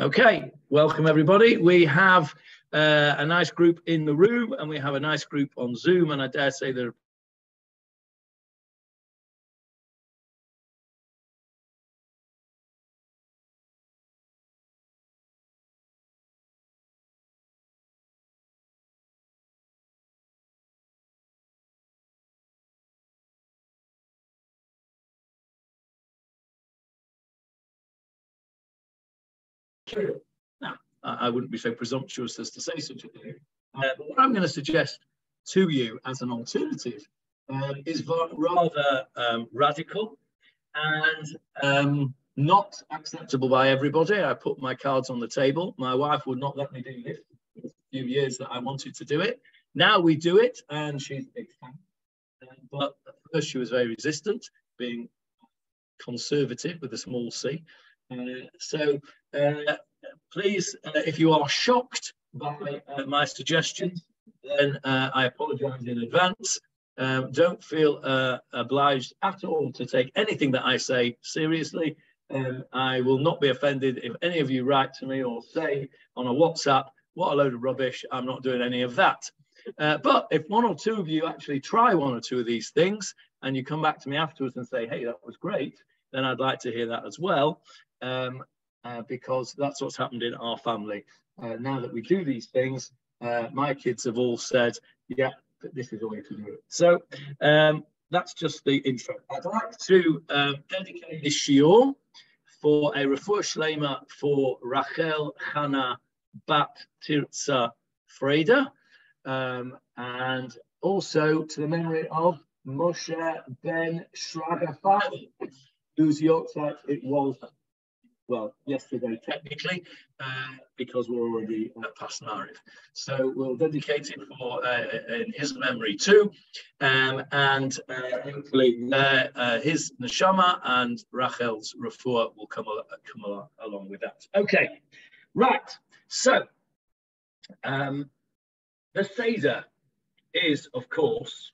Okay, welcome everybody. We have uh, a nice group in the room and we have a nice group on Zoom and I dare say there are Now, I wouldn't be so presumptuous as to say such a thing. Uh, but what I'm going to suggest to you as an alternative uh, is rather um, radical and um, not acceptable by everybody. I put my cards on the table. My wife would not let me do this for a few years that I wanted to do it. Now we do it, and she's a big fan. Uh, but at first, she was very resistant, being conservative with a small c. Uh, so uh, please, uh, if you are shocked by my suggestions, then I apologize in advance. Um, don't feel uh, obliged at all to take anything that I say seriously. Um, I will not be offended if any of you write to me or say on a WhatsApp, what a load of rubbish, I'm not doing any of that. Uh, but if one or two of you actually try one or two of these things and you come back to me afterwards and say, hey, that was great, then I'd like to hear that as well um, uh, because that's what's happened in our family. Uh, now that we do these things, uh, my kids have all said, yeah, this is the way to do it. So um, that's just the intro. I'd like to um, dedicate this shiur for a refuah shlema for Rachel Hannah Bat Tirza Freda, um, and also to the memory of Moshe Ben Shragafai, whose yahrzeit it was well, yesterday technically, uh, because we're already uh, past Mariv. So we'll dedicate it for uh, in his memory too, um, and uh, hopefully uh, uh, his neshama and Rachel's refuah will come come along, along with that. Okay, right. So um, the seder is, of course,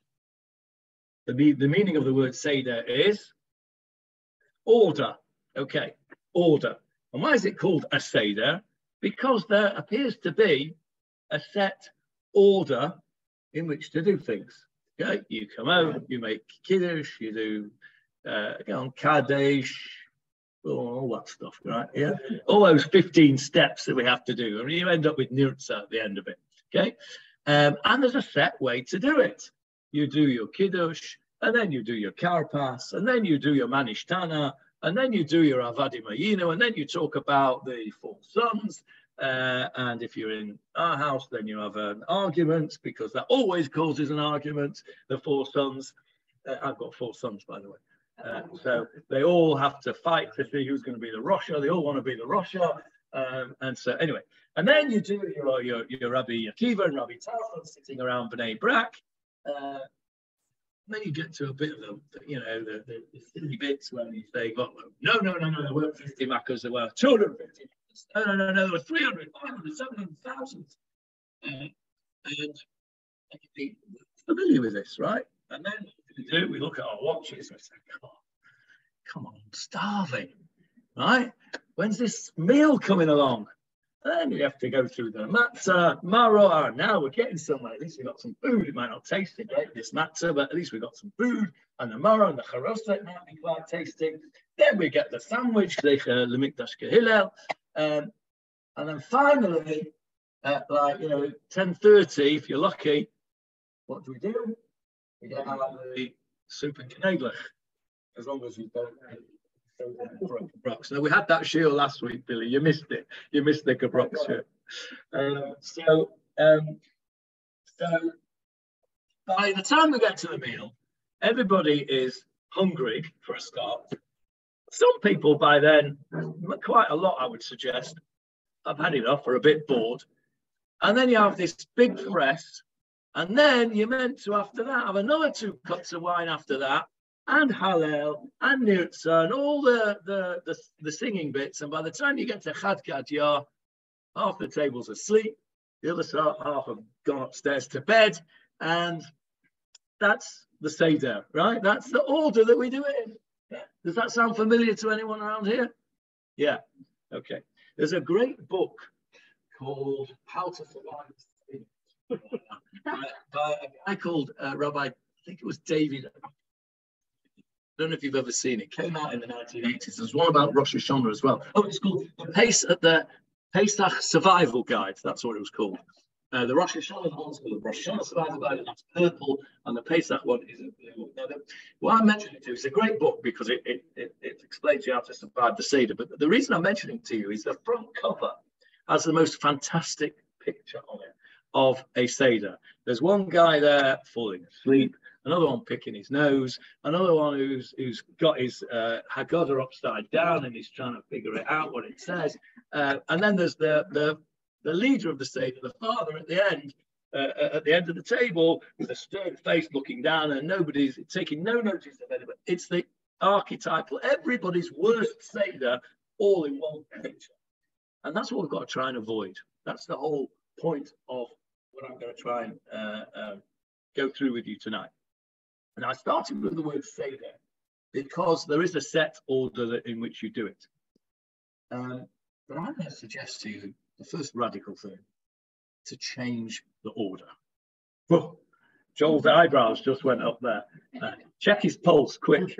the the meaning of the word seder is order. Okay order. And why is it called a Seder? Because there appears to be a set order in which to do things. Okay, you come out, you make kiddush, you do uh, you know, kaddish, all that stuff, right? Yeah, all those 15 steps that we have to do. I mean, you end up with nirtza at the end of it. Okay, um, and there's a set way to do it. You do your kiddush, and then you do your karpas, and then you do your manishtana, and then you do your Avadim Hayinu, and then you talk about the four sons. Uh, and if you're in our house, then you have an argument because that always causes an argument. The four sons, uh, I've got four sons, by the way. Uh, so they all have to fight to see who's going to be the Rosha. They all want to be the Rosha. Um, and so, anyway, and then you do your, your, your Rabbi Akiva and Rabbi Tarfon sitting around Bnei Brak. Then you get to a bit of the, you know, the, the, the silly bits when you say, well, no, no, no, no, there weren't 50 Maccas, there were 250 No, no, no, no, there were 300, 500, 700,000. Uh, and be familiar with this, right? And then we do, we look at our watches and we say, come on, come on, I'm starving, right? When's this meal coming along? Then you have to go through the matzah, maror. Now we're getting somewhere. At least we got some food. It might not taste it great, this matzah, but at least we got some food. And the maror and the charoset might be quite tasty. Then we get the sandwich, the uh, lemikdash kehillel. Um, and then finally, at like, you know, 10.30, if you're lucky, what do we do? We get out the uh, soup and knedlich, as long as you don't uh, now we had that shiur last week, Billy. You missed it. You missed the shiur. Um, so, um, so by the time we get to the meal, everybody is hungry for a start. Some people by then, quite a lot, I would suggest, I've had enough or a bit bored. And then you have this big press, and then you're meant to, after that, have another two cups of wine after that, and Hallel and Nirtza and all the, the, the, the, singing bits. And by the time you get to Chad half the table's asleep, the other half have gone upstairs to bed. And that's the Seder, right? That's the order that we do it in. Does that sound familiar to anyone around here? Yeah. Okay. There's a great book called How to Survive by a guy called uh, Rabbi, I think it was David. I don't know if you've ever seen it. Came out in the 1980s. There's one about Rosh Hashanah as well. Oh, it's called the Pace at the Pesach Survival Guide. That's what it was called. Uh, the Rosh Hashanah one's called the Rosh Hashanah Survival Guide, and that's purple, and the Pesach one is blue. Now, the, what I'm mentioning to you is a great book because it, it, it, it explains you how to survive the Seder. But the reason I'm mentioning to you is the front cover has the most fantastic picture on it of a Seder. There's one guy there falling asleep, another one picking his nose, another one who's who's got his uh, Haggadah upside down and he's trying to figure it out what it says. Uh, and then there's the, the the leader of the Seder, the father at the end, uh, at the end of the table with a stern face looking down and nobody's taking no notice of anybody. It's the archetypal, everybody's worst Seder all in one picture. And that's what we've got to try and avoid. That's the whole point of what I'm going to try and uh, um, go through with you tonight. And I started with the word Seder because there is a set order in which you do it. Um, but I'm going to suggest to you the first radical thing to change the order. Oh, Joel's eyebrows just went up there. Uh, check his pulse quick.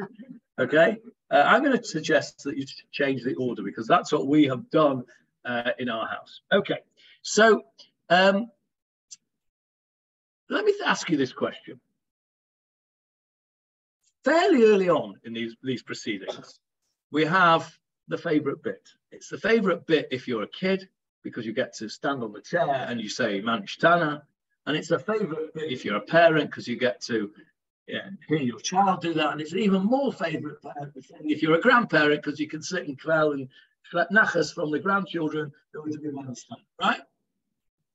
Okay. Uh, I'm going to suggest that you change the order because that's what we have done uh, in our house. Okay. So um, let me ask you this question. Fairly early on in these, these proceedings, we have the favorite bit. It's the favorite bit if you're a kid, because you get to stand on the chair and you say Manishtana. And it's a favorite bit if you're a parent, because you get to yeah, hear your child do that. And it's an even more favorite if you're a grandparent, because you can sit and quell and collect nachas from the grandchildren going to be Manishtana, right?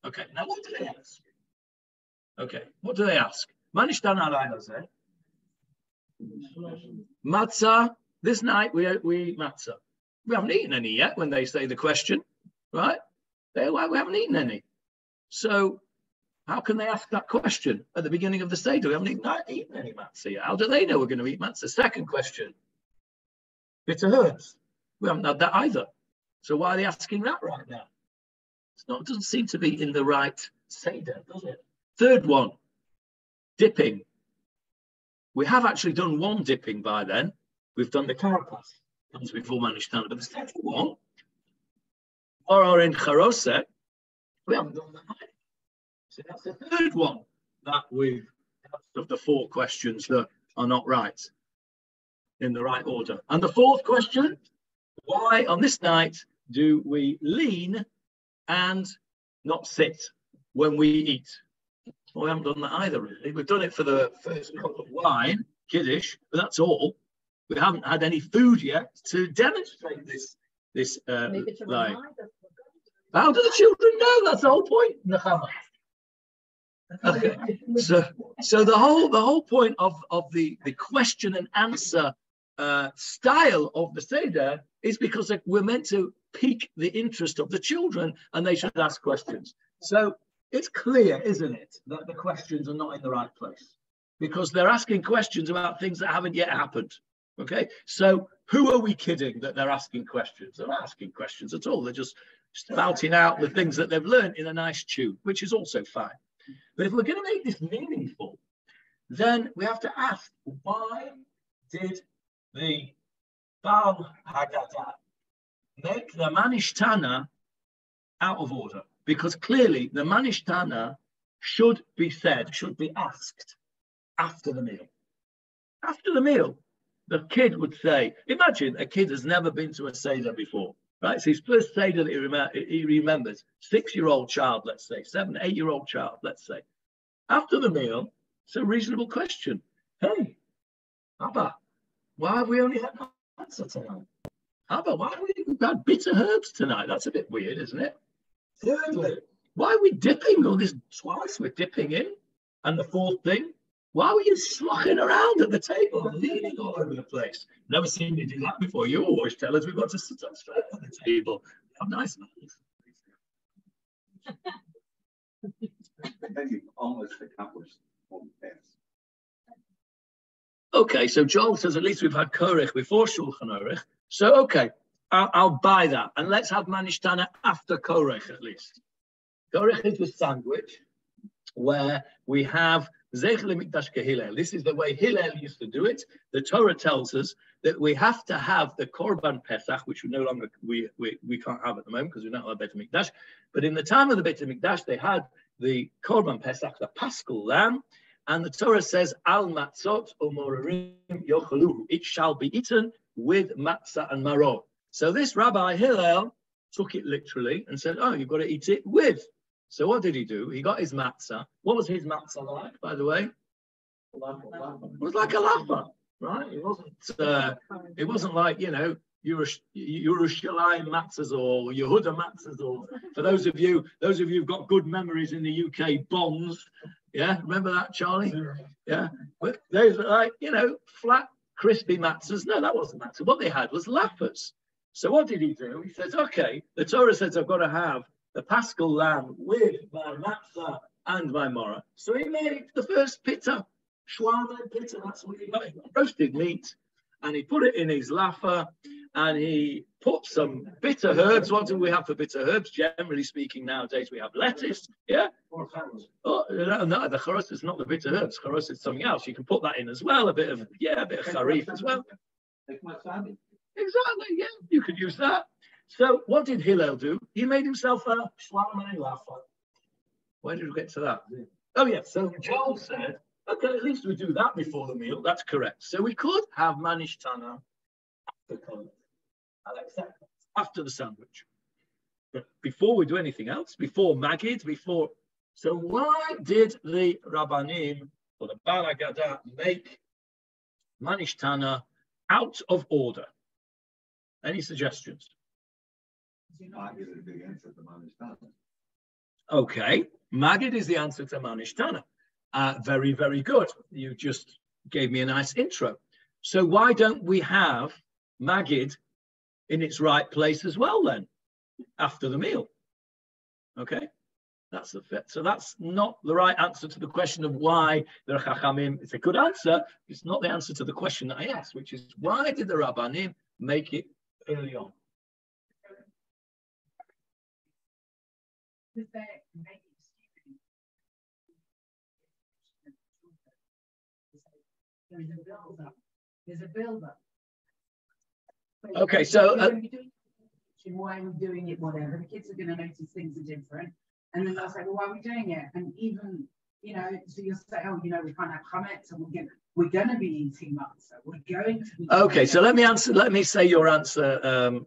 Okay, now what do they ask? Okay, what do they ask? Manishtana Alayna Matzah. This night we we eat matzah. We haven't eaten any yet when they say the question, right? They, we haven't eaten any. So how can they ask that question at the beginning of the Seder? We haven't eaten, not eaten any matzah yet. How do they know we're going to eat matzah? Second question. Bitter herbs. We haven't had that either. So why are they asking that right now? It's not, it doesn't seem to be in the right Seder, does it? Third one, dipping. We have actually done one dipping by then. We've done the karpas, once we've all managed to, but the second one, or in Charose, we haven't done that. yet. So that's the third one that we've of the four questions that are not right in the right order. And the fourth question, why on this night do we lean and not sit when we eat? Well, we haven't done that either, really. We've done it for the first cup of wine, Kiddish, but that's all. We haven't had any food yet to demonstrate this. This uh, like, how do the children know? That's the whole point, Nechama. Okay. So, so the whole the whole point of of the the question and answer uh, style of the seder is because we're meant to pique the interest of the children, and they should ask questions. So it's clear, isn't it, that the questions are not in the right place because they're asking questions about things that haven't yet happened. Okay, so who are we kidding that they're asking questions? They're not asking questions at all. They're just spouting out the things that they've learned in a nice tune, which is also fine. But if we're going to make this meaningful, then we have to ask why did the Baal Haggadah make the Manishtana out of order? Because clearly the Manishtana should be said, should be asked after the meal. After the meal, the kid would say, imagine a kid has never been to a Seder before, right? So his first Seder that he, rem- he remembers. Six-year-old child, let's say, seven, eight-year-old child, let's say. After the meal, it's a reasonable question. Hey, Abba, why have we only had matzah tonight? Abba, why have we had bitter herbs tonight? That's a bit weird, isn't it? Thirdly, why are we dipping all this twice? We're dipping in. And the fourth thing, why were you sloshing around at the table and leaning all over the place? Never seen you do that before. You always tell us we've got to sit up straight at the table. How nice manners. almost accomplished Okay, so Joel says at least we've had Korech before Shulchan Aruch. So, okay, I'll, I'll, buy that. And let's have Manishtana after Korech at least. Korech is the sandwich where we have Zechel Mikdash Hillel. this is the way Hillel used to do it. The Torah tells us that we have to have the Korban Pesach, which we no longer we, we, we can't have at the moment because we don't have Beit Mikdash. But in the time of the Beit Mikdash, they had the Korban Pesach, the Paschal lamb, and the Torah says, Al matzot umorim yochaluhu. It shall be eaten with matzah and maror. So this Rabbi Hillel took it literally and said, oh, you've got to eat it with. So what did he do? He got his matzah. What was his matzah like, by the way? It was like a lapa, right? It wasn't. Uh, it wasn't like you know Yerushalayim matzahs or Yehuda matzahs or for those of you, those of you who've got good memories in the UK, bonds. Yeah, remember that, Charlie? Yeah, but those like you know flat, crispy matzahs. No, that wasn't matzah. What they had was lappers. So what did he do? He says, okay, the Torah says I've got to have the paschal lamb with my matzah and my mora. So he made the first pitta, shawarma pitta, that's what he got, roasted meat, and he put it in his laffa, and he put some bitter herbs. What do we have for bitter herbs? Generally speaking, nowadays we have lettuce, yeah? Oh, no, no, the charos is not the bitter herbs. Charos is something else. You can put that in as well, a bit of, yeah, a bit of charif as well. Exactly, yeah, you could use that. So what did Hillel do? He made himself a Shlomo Lafa. Where did we get to that? Oh yeah, so Joel said, okay, at least we do that before the meal. That's correct. So we could have manishtana after after the sandwich. But before we do anything else, before Magid, before so why did the Rabbanim or the Baal Haggadah make Manishtana out of order? Any suggestions? Okay, Magid is the answer to Manishtana. Uh, very, very good. You just gave me a nice intro. So why don't we have Magid in its right place as well then, after the meal? Okay, that's the fit. So that's not the right answer to the question of why the Chachamim. It's a good answer. It's not the answer to the question that I asked, which is why did the Rabbanim make it early on? There's a build-up. There's a build-up. Okay, so uh, why are we doing it? Whatever the kids are going to notice things are different, and then they'll say, "Well, why are we doing it?" And even you know, so you'll say, "Oh, you know, we can't have chametz, and we're going we're going to be eating matzah. We're going to be." Okay, so let me answer. Let me say your answer um,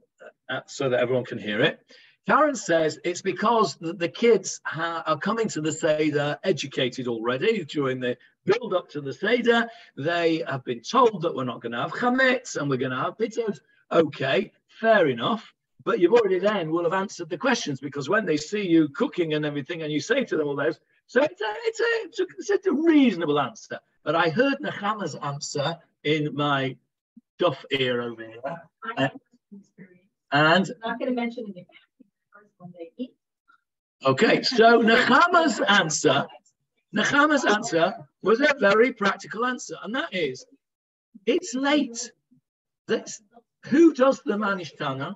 uh, so that everyone can hear it. Karen says it's because the, kids are coming to the Seder educated already during the build up to the Seder. They have been told that we're not going to have chametz and we're going to have pizzas. Okay, fair enough. But you've already then will have answered the questions because when they see you cooking and everything and you say to them all those, so it's a, it's a, it's a, a reasonable answer. But I heard Nechama's answer in my duff ear over here. Uh, and I'm not going to mention it Okay, so Nechama's answer, Nechama's answer was a very practical answer, and that is, it's late. That's, who does the manishtana?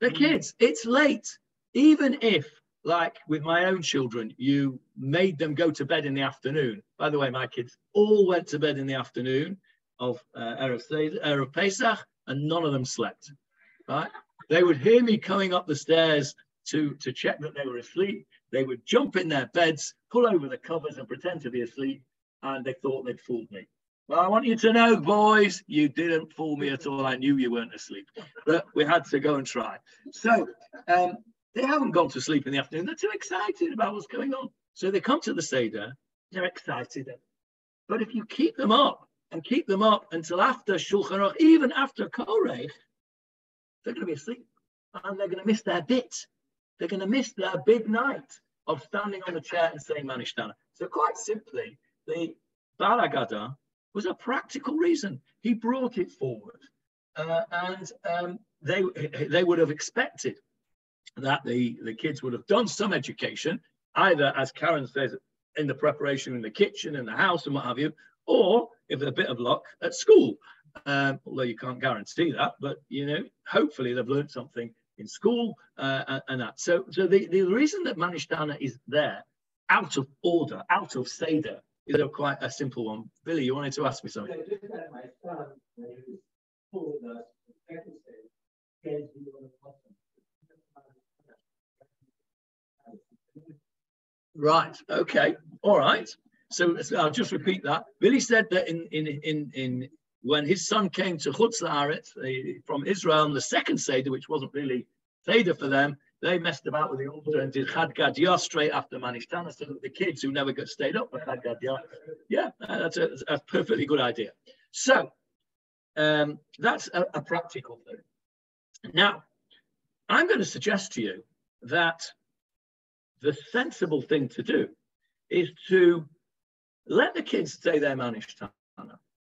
The kids. It's late. Even if, like with my own children, you made them go to bed in the afternoon. By the way, my kids all went to bed in the afternoon of uh, Erev Pesach, and none of them slept. Right? They would hear me coming up the stairs to, to check that they were asleep. They would jump in their beds, pull over the covers and pretend to be asleep, and they thought they'd fooled me. Well, I want you to know, boys, you didn't fool me at all. I knew you weren't asleep, but we had to go and try. So um, they haven't gone to sleep in the afternoon. They're too excited about what's going on. So they come to the Seder, they're excited. But if you keep them up and keep them up until after Shulchan Aruch, even after Korech, they're going to be asleep and they're going to miss their bit. They're going to miss their big night of standing on the chair and saying Manishtana. So quite simply, the Baal Haggadah was a practical reason. He brought it forward. Uh, and um, they, they would have expected that the, the kids would have done some education, either, as Karen says, in the preparation in the kitchen, in the house, and what have you, or, if a bit of luck, at school. um, although you can't guarantee that, but you know, hopefully they've learned something in school uh, and, that. So, so the, the reason that Manishtana is there out of order, out of Seder, is a quite a simple one. Billy, you wanted to ask me something? Right. Okay. All right. So, I'll just repeat that. Billy said that in in in in when his son came to Chutz uh, from Israel, the second Seder, which wasn't really Seder for them, they messed about with the altar and did Chad Gadya straight after Manishtana, so that the kids who never got stayed up for Chad yeah, that's a, a, perfectly good idea. So um, that's a, a practical thing. Now, I'm going to suggest to you that the sensible thing to do is to let the kids say their Manishtana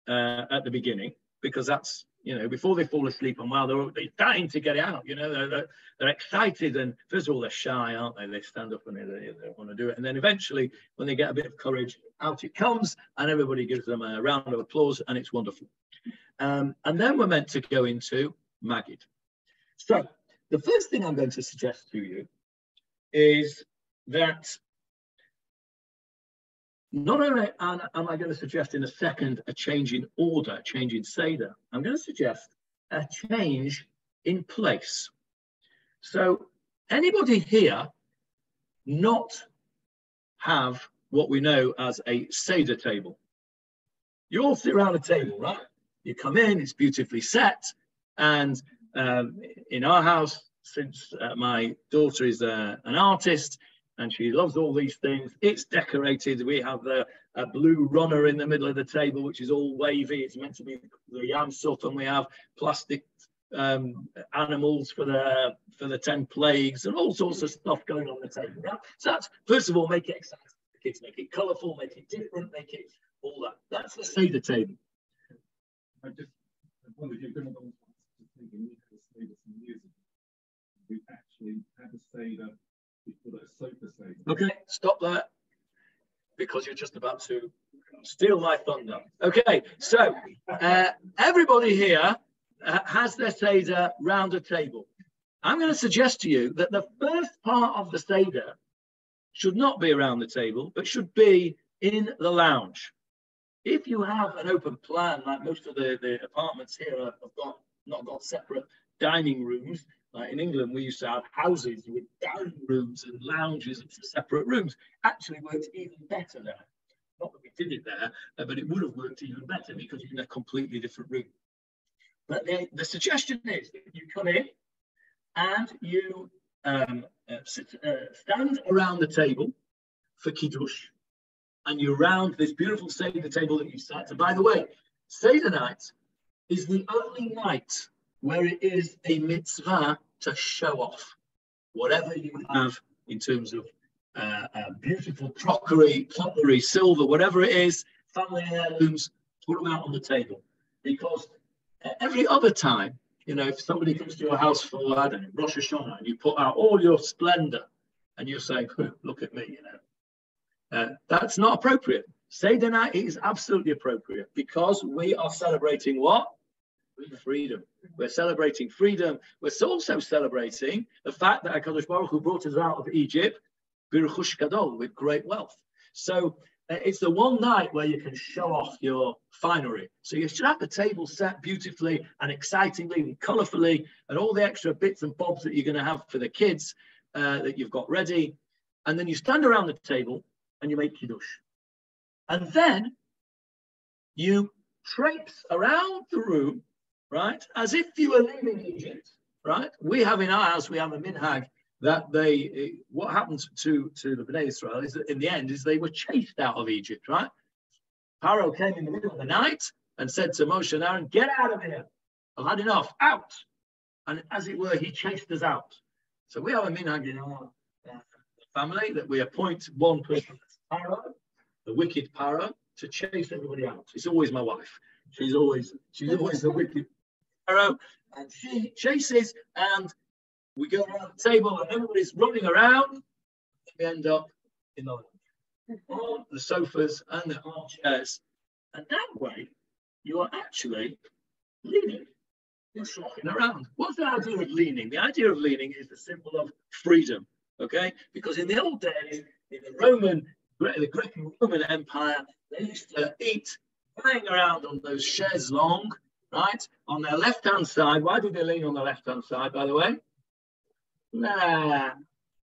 uh, at the beginning because that's you know before they fall asleep and while they're, they're dying to get out you know they're, they're, they're, excited and first of all they're shy aren't they? They stand up and they, they, want to do it. And then eventually when they get a bit of courage out it comes and everybody gives them a round of applause and it's wonderful. Um, and then we're meant to go into Magid. So the first thing I'm going to suggest to you is that not only am I going to suggest in a second a change in order, change in Seder, I'm going to suggest a change in place. So anybody here not have what we know as a Seder table? You all sit around a table, right? You come in, it's beautifully set. And um, in our house, since uh, my daughter is uh, an artist, and she loves all these things. It's decorated. We have a, a, blue runner in the middle of the table, which is all wavy. It's meant to be the yam suf, and we have plastic um, animals for the for the ten plagues and all sorts of stuff going on the table. So that's first of all, make it exciting. The kids make it colourful, make it different, make it all that. That's the Seder table. I just wonder if you're going to go we actually had a Seder Okay, stop that because you're just about to steal my thunder. Okay, so uh, everybody here uh, has their Seder round a table. I'm going to suggest to you that the first part of the Seder should not be around the table, but should be in the lounge. If you have an open plan, like most of the, the apartments here have got not got separate dining rooms, like in England, we used to have houses with dining rooms and lounges and separate rooms. Actually, worked even better there. Not that we did it there, uh, but it would have worked even better because you're in a completely different room. But the, the suggestion is that you come in and you um, uh, sit, uh, stand around the table for kiddush, and you round this beautiful Seder table that you set. And by the way, Seder night is the only night where it is a mitzvah to show off whatever you have in terms of uh, uh, beautiful crockery, pottery, silver, whatever it is, family heirlooms, put them out on the table. Because every other time, you know, if somebody comes to your house for, I don't know, Rosh Hashanah, and you put out all your splendor and you're saying, look at me, you know, uh, that's not appropriate. Seder night is absolutely appropriate because we are celebrating what? Freedom. We're celebrating freedom. We're also celebrating the fact that HaKadosh Baruch Hu brought us out of Egypt with great wealth. So uh, it's the one night where you can show off your finery. So you should have the table set beautifully and excitingly and colourfully and all the extra bits and bobs that you're going to have for the kids uh, that you've got ready. And then you stand around the table and you make kiddush. And then you traipse around the room right? As if you were leaving Egypt, right? We have in our house, we have a minhag that they, what happened to, to the Bnei Israel is that in the end is they were chased out of Egypt, right? Paro came in the middle of the night and said to Moshe and Aaron, get out of here. I've had enough, out. And as it were, he chased us out. So we have a minhag in our uh, family that we appoint one person, Paro, the wicked Paro, to chase everybody out. It's always my wife. She's always she's always the wicked arrow, and she chases, and we go around the table, and everybody's running around. We end up in the on the sofas and the armchairs, and that way you are actually leaning. You're sliding around. What's the idea of leaning? The idea of leaning is the symbol of freedom, okay? Because in the old days, in the Roman, the Greco-Roman Empire, they used to eat lying around on those chaises long, right? On their left-hand side. Why do they lean on the left-hand side, by the way? Nah,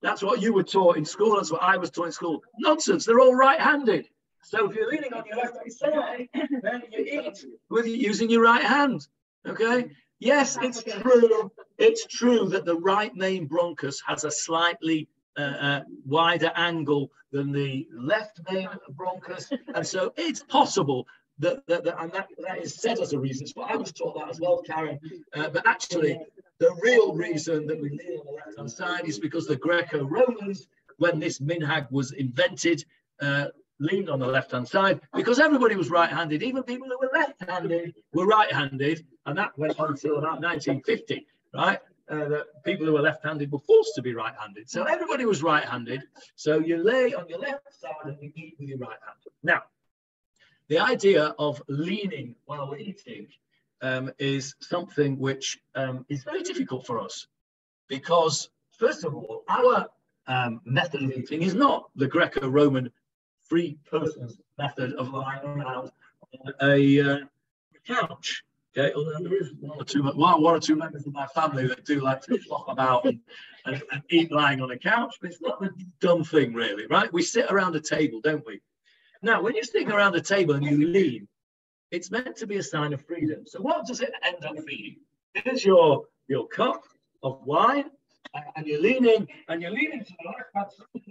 that's what you were taught in school. That's what I was taught in school. Nonsense. They're all right-handed. So if you're leaning on your left hand side, then you eat with using your right hand. Okay. Yes, it's true. It's true that the right main bronchus has a slightly uh, uh, wider angle than the left main bronchus, and so it's possible that, that, that and that, that is said as a reason. So I was taught that as well, Karen. Uh, but actually, the real reason that we lean on the left hand side is because the Greco-Romans, when this minhag was invented, uh, leaned on the left hand side because everybody was right handed. Even people who were left handed were right handed. And that went on until about 1950, right? Uh, that people who were left handed were forced to be right handed. So everybody was right handed. So you lay on your left side and you eat with your right hand. Now, the idea of leaning while eating um, is something which um, is very difficult for us because, first of all, our um, method of eating is not the Greco Roman three persons method of lying around on a, uh, couch. Okay, although there is one or two, or two members of my family that do like to flop about and, and, and, eat lying on a couch, but it's not a dumb thing, really, right? We sit around a table, don't we? Now, when you're sitting around a table and you leave, it's meant to be a sign of freedom. So, what does it end up being? Here's your your cup of wine, and you're leaning and you're leaning to the left hand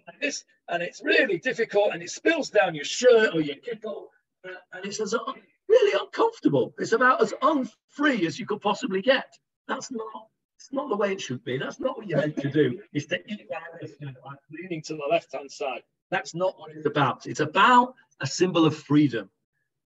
like this, and it's really difficult, and it spills down your shirt or your kittle, uh, and it's as really uncomfortable. It's about as unfree as you could possibly get. That's not. It's not the way it should be. That's not what you're meant to do. Is to eat like this, you know, like leaning to the left hand side. That's not what it's about. It's about a symbol of freedom.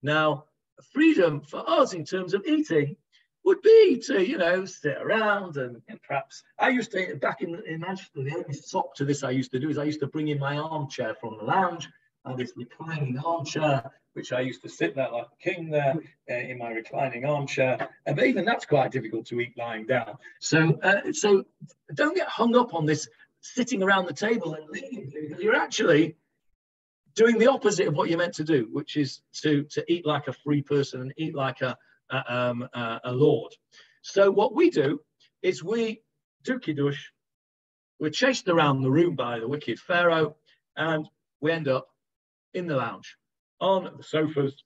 Now, freedom for us in terms of eating would be to, you know, sit around and, and perhaps I used to back in, in Manchester, the only sop to this I used to do is I used to bring in my armchair from the lounge and this reclining armchair, which I used to sit there like a king there uh, in my reclining armchair. And even that's quite difficult to eat lying down. So, uh, so don't get hung up on this sitting around the table and leaning because you're actually doing the opposite of what you're meant to do, which is to, to eat like a free person and eat like a, a, um, a lord. So what we do is we do kiddush, we're chased around the room by the wicked pharaoh, and we end up in the lounge on the sofas,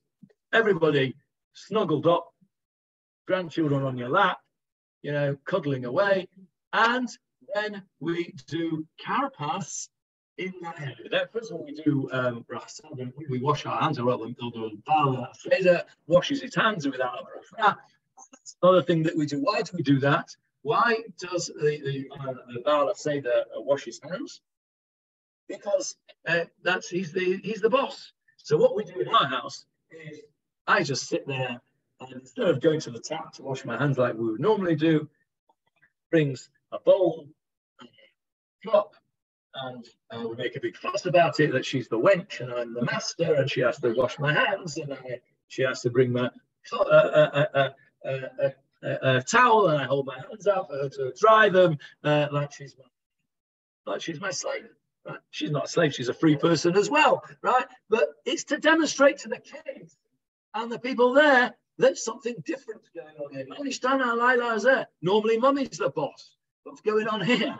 everybody snuggled up, grandchildren on your lap, you know, cuddling away, and then we do karpas in that area. First of all, we do um, we wash our hands, or we'll Seder washes his hands without a. That's another thing that we do. Why do we do that? Why does the, the, uh, the Baal Seder uh, wash his hands? Because uh, that's he's the he's the boss. So what we do in my house is I just sit there and instead of going to the tap to wash my hands like we would normally do, brings a bowl, a cup, and uh, we make a big fuss about it that she's the wench and I'm the master and she has to wash my hands and I, she has to bring my uh, uh, uh, a towel and I hold my hands out for her to dry them like she's my, like she's my slave. Right? She's not a slave, she's a free person as well, right? But it's to demonstrate to the kids and the people there that something different is going on here. Normally, mummy's the boss. What's going on here?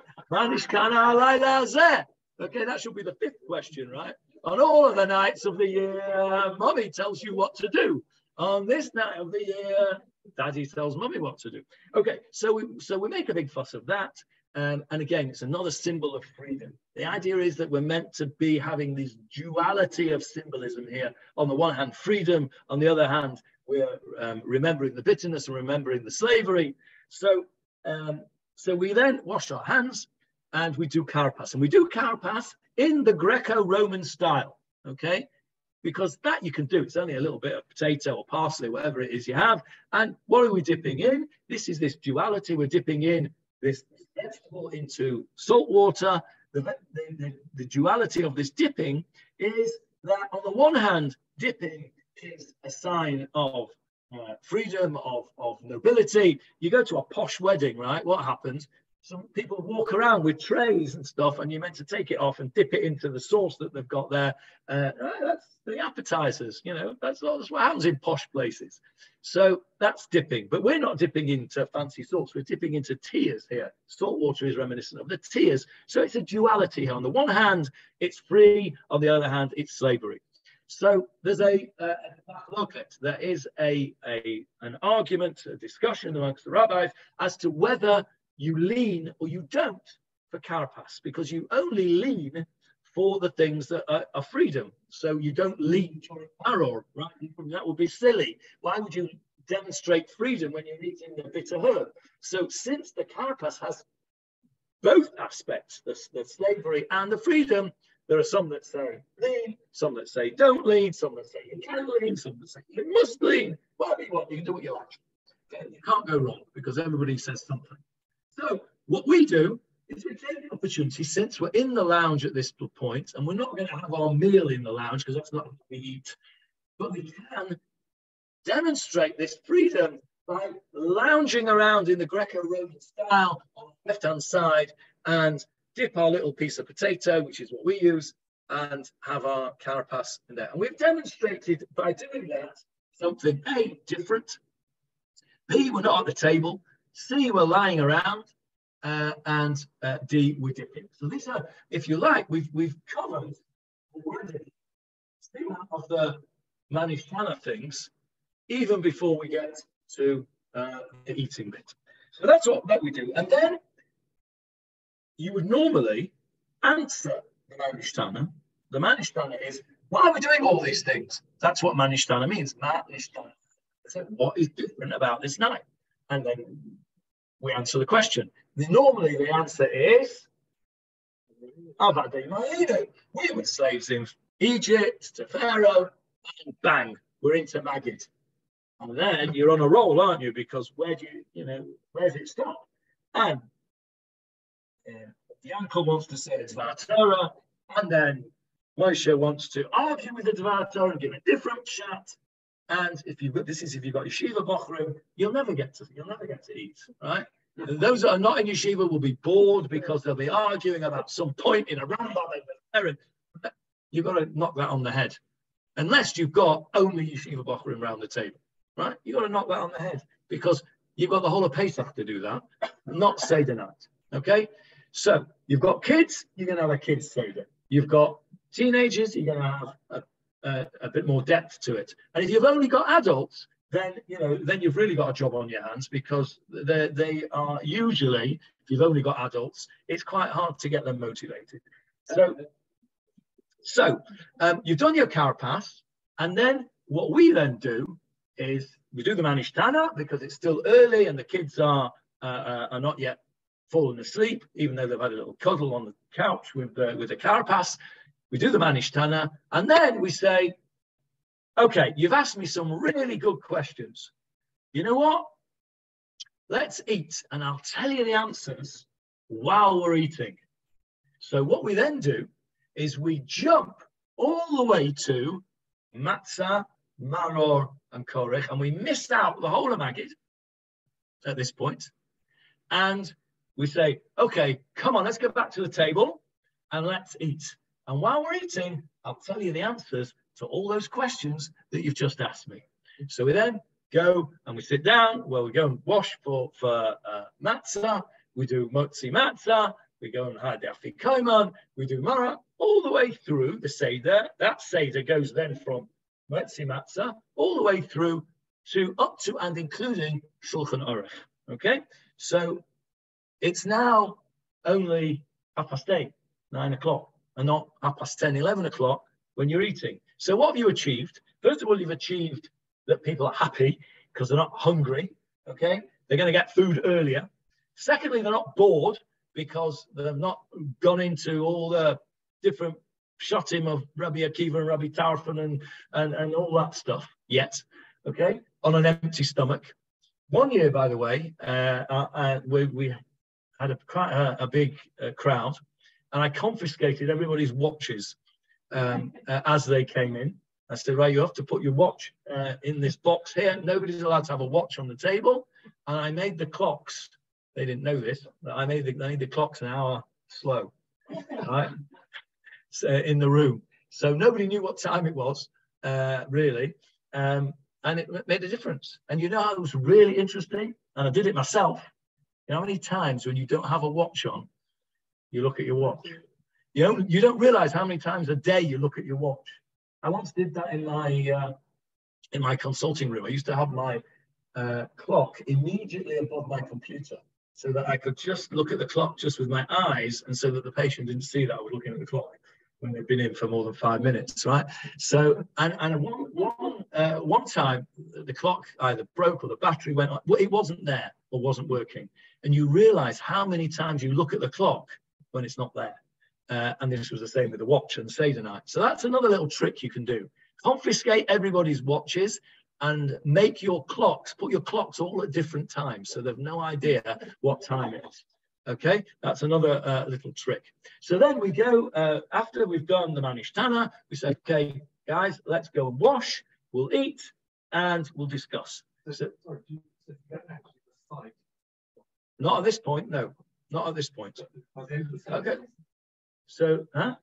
Okay, that should be the fifth question, right? On all of the nights of the year, mommy tells you what to do. On this night of the year, daddy tells mommy what to do. Okay, so we so we make a big fuss of that. Um, and again, it's another symbol of freedom. The idea is that we're meant to be having this duality of symbolism here. On the one hand, freedom. On the other hand, we're um, remembering the bitterness and remembering the slavery. So um, so we then wash our hands and we do karpas. And we do karpas in the Greco-Roman style, okay? Because that you can do. It's only a little bit of potato or parsley, whatever it is you have. And what are we dipping in? This is this duality. We're dipping in this vegetable into salt water. The, the, the, the duality of this dipping is that on the one hand, dipping is a sign of uh, freedom of, of nobility. You go to a posh wedding, right? What happens? Some people walk around with trays and stuff, and you're meant to take it off and dip it into the sauce that they've got there. Uh, that's the appetizers, you know, that's, that's what happens in posh places. So that's dipping, but we're not dipping into fancy sauce, we're dipping into tears here. Salt water is reminiscent of the tears. So it's a duality here. On the one hand, it's free, on the other hand, it's slavery. So there's a, uh, there is a, a, an argument, a discussion amongst the rabbis as to whether you lean or you don't for karpas, because you only lean for the things that are, are freedom. So you don't lean for a right? That would be silly. Why would you demonstrate freedom when you're eating the bitter herb? So since the karpas has both aspects, the, the slavery and the freedom, there are some that say lead, some that say don't lead, some that say you can lead, some that say you must lean. Whatever you want, you can do what you like. Okay? You can't go wrong because everybody says something. So what we do is we take the opportunity, since we're in the lounge at this point, and we're not going to have our meal in the lounge because that's not what we eat, but we can demonstrate this freedom by lounging around in the Greco-Roman style on the left-hand side and dip our little piece of potato, which is what we use, and have our karpas in there. And we've demonstrated by doing that something A, different, B, we're not at the table, C, we're lying around, uh, and uh, D, we're dipping. So these are, if you like, we've, we've covered already some of the Manishtana things, even before we get to uh, the eating bit. So that's what that we do. And then you would normally answer the Manishtana. The Manishtana is, why are we doing all these things? That's what Manishtana means. Manishtana. So what is different about this night? And then we answer the question. Normally the answer is, we were slaves in Egypt to Pharaoh, and bang, we're into Magid. And then you're on a roll, aren't you? Because where do you, you know, where's it stop? And the uncle wants to say it's Dvar Torah, and then Moshe wants to argue with the Dvar Torah and give a different chat. And if you've got this is if you've got yeshiva bochrim, you'll never get to you'll never get to eat, right? Those that are not in yeshiva will be bored because they'll be arguing about some point in a Rambam. You've got to knock that on the head, unless you've got only yeshiva bochrim around the table, right? You've got to knock that on the head because you've got the whole of Pesach to do that, not Seder night. Okay, so you've got kids, you're going to have a kids Seder. You've got teenagers, you're going to have a, a, a, bit more depth to it. And if you've only got adults, then you know then you've really got a job on your hands because they they are usually if you've only got adults, it's quite hard to get them motivated. So so um, you've done your karpas, and then what we then do is we do the manishtana because it's still early and the kids are uh, uh, are not yet fallen asleep, even though they've had a little cuddle on the couch with the, with the karpas. We do the manishtana, and then we say, okay, you've asked me some really good questions. You know what? Let's eat, and I'll tell you the answers while we're eating. So what we then do is we jump all the way to matzah, maror, and korech, and we miss out the whole of Magid at this point. And we say, okay, come on, let's go back to the table and let's eat. And while we're eating, I'll tell you the answers to all those questions that you've just asked me. So we then go and we sit down where we go and wash for, for uh, matzah. We do motzi matzah. We go and hide the afikoman. We do mara all the way through the seder. That seder goes then from motzi matzah all the way through to up to and including shulchan aruch. Okay, so it's now only half past eight, nine o'clock, and not half past 10, 11 o'clock when you're eating. So what have you achieved? First of all, you've achieved that people are happy because they're not hungry. Okay, they're going to get food earlier. Secondly, they're not bored because they've not gone into all the different shot him of Rabbi Akiva and Rabbi Tarfon and, and, and all that stuff yet. Okay, on an empty stomach. One year, by the way, uh, uh, uh we, we had a quite a, a big uh, crowd, and I confiscated everybody's watches um, uh, as they came in. I said, right, you have to put your watch uh, in this box here. Nobody's allowed to have a watch on the table. And I made the clocks. They didn't know this, but I made the, I made the clocks an hour slow, right? So, in the room. So nobody knew what time it was, uh, really. Um, and it made a difference. And you know, it was really interesting. And I did it myself. You know how many times when you don't have a watch on, you look at your watch? You don't, you don't realize how many times a day you look at your watch. I once did that in my uh, in my consulting room. I used to have my uh, clock immediately above my computer so that I could just look at the clock just with my eyes and so that the patient didn't see that I was looking at the clock when they'd been in for more than five minutes, right? So, and, and one, one, uh, one time the clock either broke or the battery went on, it wasn't there or wasn't working. And you realize how many times you look at the clock when it's not there. Uh, and this was the same with the watch and night. So that's another little trick you can do. Confiscate everybody's watches and make your clocks, put your clocks all at different times so they've no idea what time it is. Okay, that's another uh, little trick. So then we go, uh, after we've done the Manishtana, we say, okay, guys, let's go and wash, we'll eat, and we'll discuss. So, not at this point, no. Not at this point. Okay. So, huh?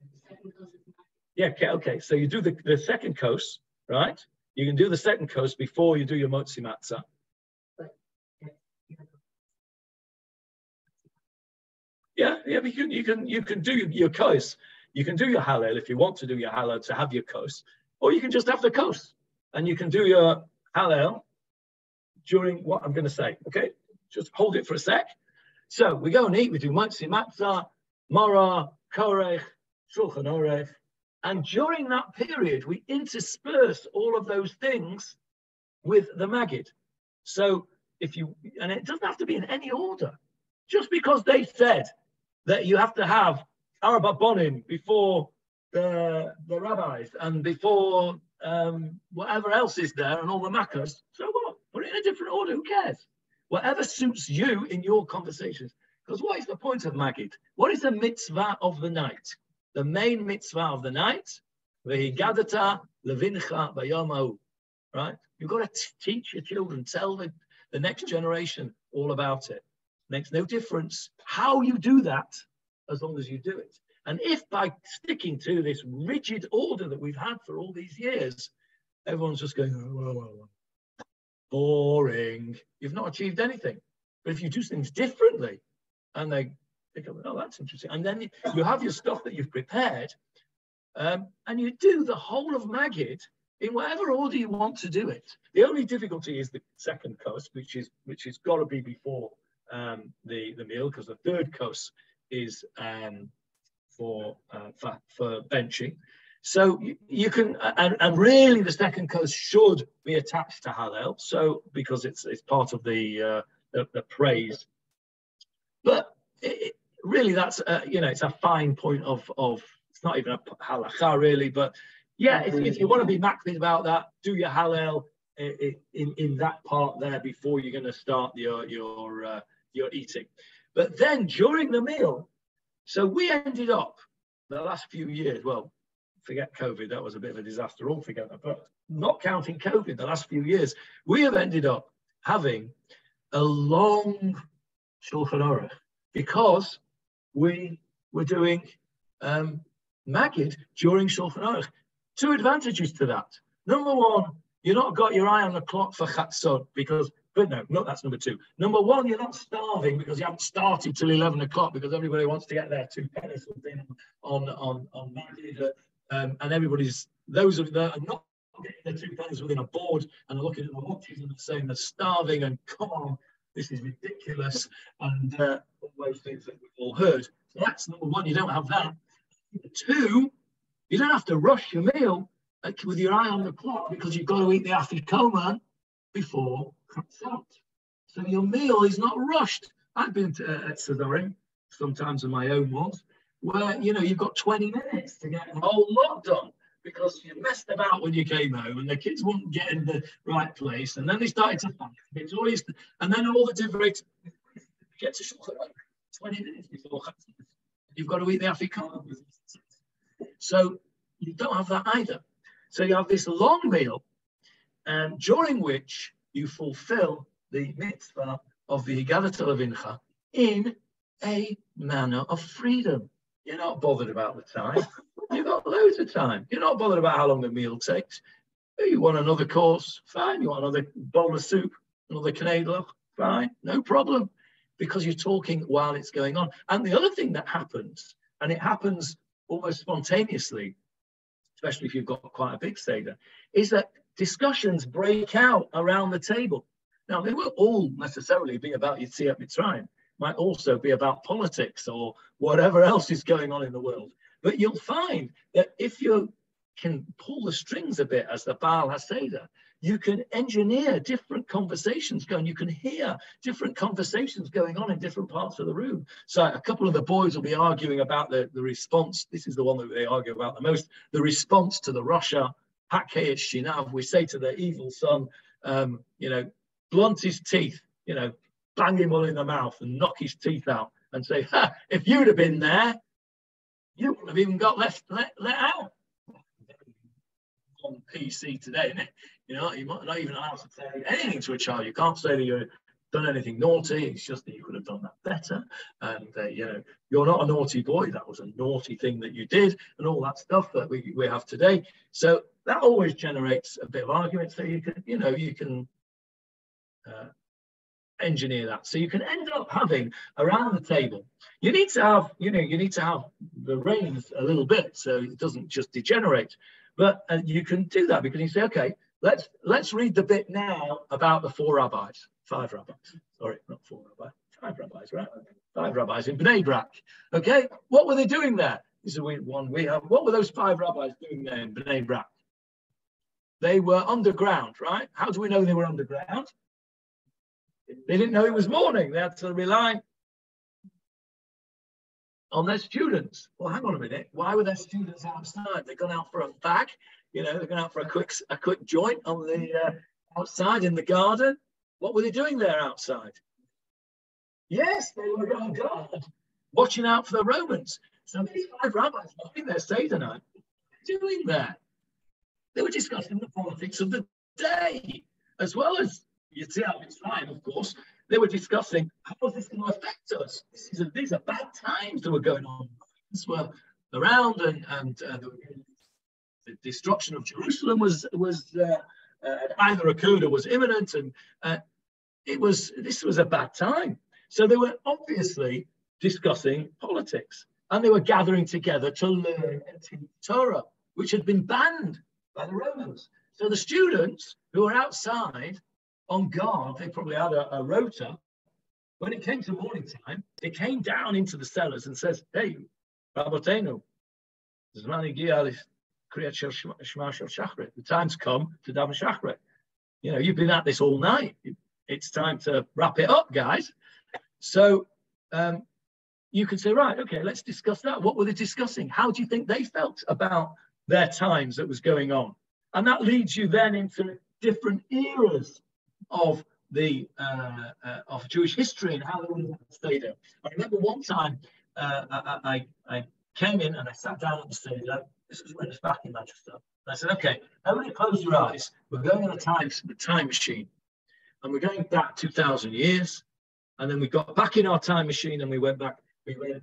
Yeah, okay, okay. So you do the, the second coast, right? You can do the second coast before you do your motzi matzah. Yeah, yeah, you can you can you can do your coast. You can do your hallel if you want to do your hallel to have your coast, or you can just have the coast and you can do your hallel during what I'm going to say. Okay, just hold it for a sec. So we go and eat. We do motzi matzah, maror, Korech, Shulchan Orech. And during that period, we intersperse all of those things with the Magid. So if you, and it doesn't have to be in any order, just because they said that you have to have Arba Bonim before the, the rabbis and before um, whatever else is there and all the makkahs, so what? Put it in a different order, who cares? Whatever suits you in your conversations. Because what is the point of Magid? What is the mitzvah of the night? The main mitzvah of the night, vehigadata levincha bayomahu. Right? You've got to teach your children, tell the, the next generation all about it. Makes no difference how you do that, as long as you do it. And if by sticking to this rigid order that we've had for all these years, everyone's just going, oh, whoa, whoa, whoa. Boring. You've not achieved anything. But if you do things differently, and they think, oh, that's interesting. And then you have your stuff that you've prepared, um, and you do the whole of Magid in whatever order you want to do it. The only difficulty is the second course, which is which has got to be before um, the the meal, because the third course is um, for, uh, for for benching. So you, you can, and, and, really the second course should be attached to Hallel. So because it's it's part of the uh, the, the praise but it, really, that's a, you know, it's a fine point of of. It's not even a halacha really, but yeah, if, if you want to be macking about that, do your hallel in, in, in that part there before you're going to start your your uh, your eating. But then during the meal, so we ended up the last few years. Well, forget COVID, that was a bit of a disaster altogether. But not counting COVID, the last few years, we have ended up having a long Shulchan Aruch because we were doing um, Magid during Shulchan Aruch. Two advantages to that. Number one, you're not got your eye on the clock for Chatzot because, but no, no, that's number two. Number one, you're not starving because you haven't started till 11 o'clock because everybody wants to get their two pennies on, on, on Magid. Um, and everybody's, those of that are not getting their two pennies within a board and are looking at the watches and saying they're starving and come on, this is ridiculous, and uh, all those things that we've all heard. So that's number one, you don't have that. Two, you don't have to rush your meal with your eye on the clock because you've got to eat the afikoman before Chatzot. So your meal is not rushed. I've been to, uh, sometimes in my own ones, where you know you've got 20 minutes to get the whole lot done because you messed about when you came home and the kids wouldn't get in the right place. And then they started to fight. It's always, and then all the different get to 20 minutes before you've got to eat the afikoman. So you don't have that either. So you have this long meal, um, during which you fulfill the mitzvah of the Haggadah Levincha in a manner of freedom. You're not bothered about the time. You've got loads of time. You're not bothered about how long the meal takes. You want another course? Fine. You want another bowl of soup? Another knedler? Fine. No problem. Because you're talking while it's going on. And the other thing that happens, and it happens almost spontaneously, especially if you've got quite a big Seder, is that discussions break out around the table. Now, they won't all necessarily be about Yetziat Mitzrayim. Might also be about politics or whatever else is going on in the world. But you'll find that if you can pull the strings a bit as the Baal HaSeder, you can engineer different conversations going. You can hear different conversations going on in different parts of the room. So a couple of the boys will be arguing about the, the response. This is the one that they argue about the most, the response to the Rasha, Hakkei Shinav. We say to the evil son, um, you know, blunt his teeth, you know, bang him all in the mouth and knock his teeth out and say, if you'd have been there, you wouldn't have even got left let, let out on PC today. You know, you might not even allowed to say anything to a child. You can't say that you've done anything naughty. It's just that you could have done that better. And, uh, you know, you're not a naughty boy. That was a naughty thing that you did and all that stuff that we, we have today. So that always generates a bit of argument. So you can, you know, you can uh, engineer that. So you can end up having around the table, you need to have, you know, you need to have the reins a little bit so it doesn't just degenerate. But uh, you can do that because you say, okay, let's let's read the bit now about the four rabbis, five rabbis. Sorry, not four rabbis, five rabbis, right? Five rabbis in Bnei Brak. Okay, what were they doing there? This is one we have. What were those five rabbis doing there in Bnei Brak? They were underground, right? How do we know they were underground? They didn't know it was morning. They had to rely on their students. Well, hang on a minute. Why were their students outside? They've gone out for a fag. You know, they've gone out for a quick a quick joint on the uh, outside in the garden. What were they doing there outside? Yes, they were on guard, watching out for the Romans. So these five rabbis, I think they're Seder night, doing that. They were discussing the politics of the day, as well as Yetziat Mitzrayim, of course, they were discussing how is this going to affect us? Is a, these are bad times that were going on. This were around, and, and uh, the, destruction of Jerusalem was was uh, uh, either or was imminent, and uh, it was this was a bad time. So they were obviously discussing politics, and they were gathering together to learn Torah, which had been banned by the Romans. So the students who were outside on guard, they probably had a, a rota. When it came to morning time, they came down into the cellars and says, hey, Rabotenu, the time's come to daven shachrit. You know, you've been at this all night. It's time to wrap it up, guys. So um, you can say, right, okay, let's discuss that. What were they discussing? How do you think they felt about their times that was going on? And that leads you then into different eras of the uh, uh, of Jewish history and how they would have stayed there. I remember one time uh, I, I, I, came in and I sat down at the stage. This was when I was back in Manchester. And I said, "Okay, everybody close your eyes. We're going on a time time machine, and we're going back 2,000 years, and then we got back in our time machine and we went back. We went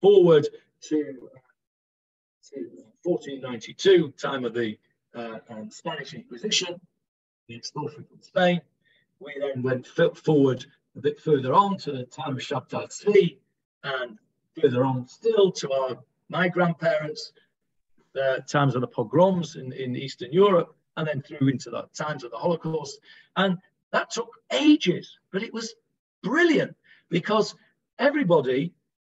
forward to, to 1492, time of the uh, um, Spanish Inquisition, the expulsion from Spain." We then went forward a bit further on to the time of Shabtai Tzvi, and further on still to our my grandparents, the times of the pogroms in, in Eastern Europe, and then through into the times of the Holocaust. And that took ages, but it was brilliant because everybody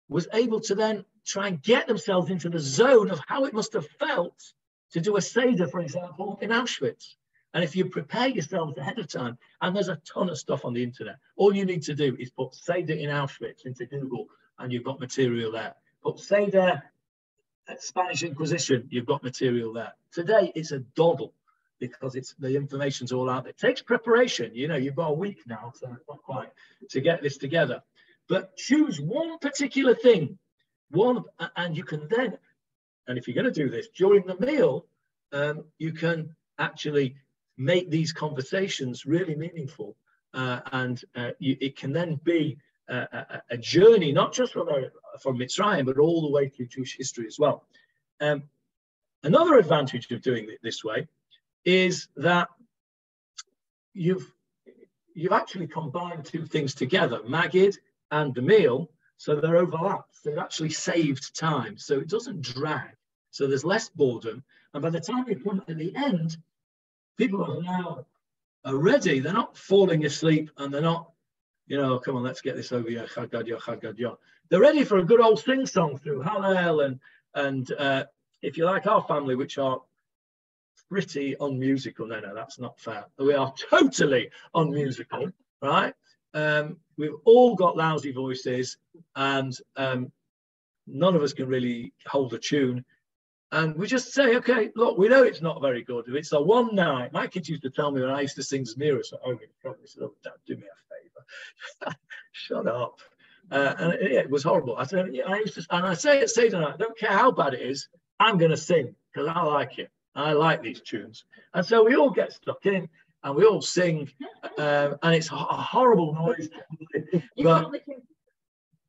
was able to then try and get themselves into the zone of how it must have felt to do a Seder, for example, in Auschwitz. And if you prepare yourselves ahead of time, and there's a ton of stuff on the internet, all you need to do is put Seder in Auschwitz into Google and you've got material there. Put Seder Spanish Inquisition, you've got material there. Today it's a doddle because it's the information's all out there. It takes preparation. You know, you've got a week now, so not quite to get this together. But choose one particular thing, one, and you can then, and if you're going to do this during the meal, um, you can actually make these conversations really meaningful. Uh, and uh, you, it can then be a, a, journey, not just from, from Mitzrayim, but all the way through Jewish history as well. Um, another advantage of doing it this way is that you've you've actually combined two things together, Magid and the meal, so they're overlapped. They've actually saved time, so it doesn't drag. So there's less boredom, and by the time you come at the end, people are now are ready. They're not falling asleep, and they're not, you know, come on, let's get this over here. They're ready for a good old sing song through Hallel and and uh, if you like our family, which are pretty unmusical. No, no, that's not fair. We are totally unmusical, right? Um, we've all got lousy voices, and um, none of us can really hold a tune. And we just say, okay, look, we know it's not very good. If it's a one night, my kids used to tell me when I used to sing Zmiris at home, probably said, oh, Dad, do me a favor. Shut up. Uh, and it, it, was horrible. I said, yeah, I used to, and I say it, say I don't care how bad it is, I'm going to sing because I like it. I like these tunes. And so we all get stuck in and we all sing, um, and it's a horrible noise. but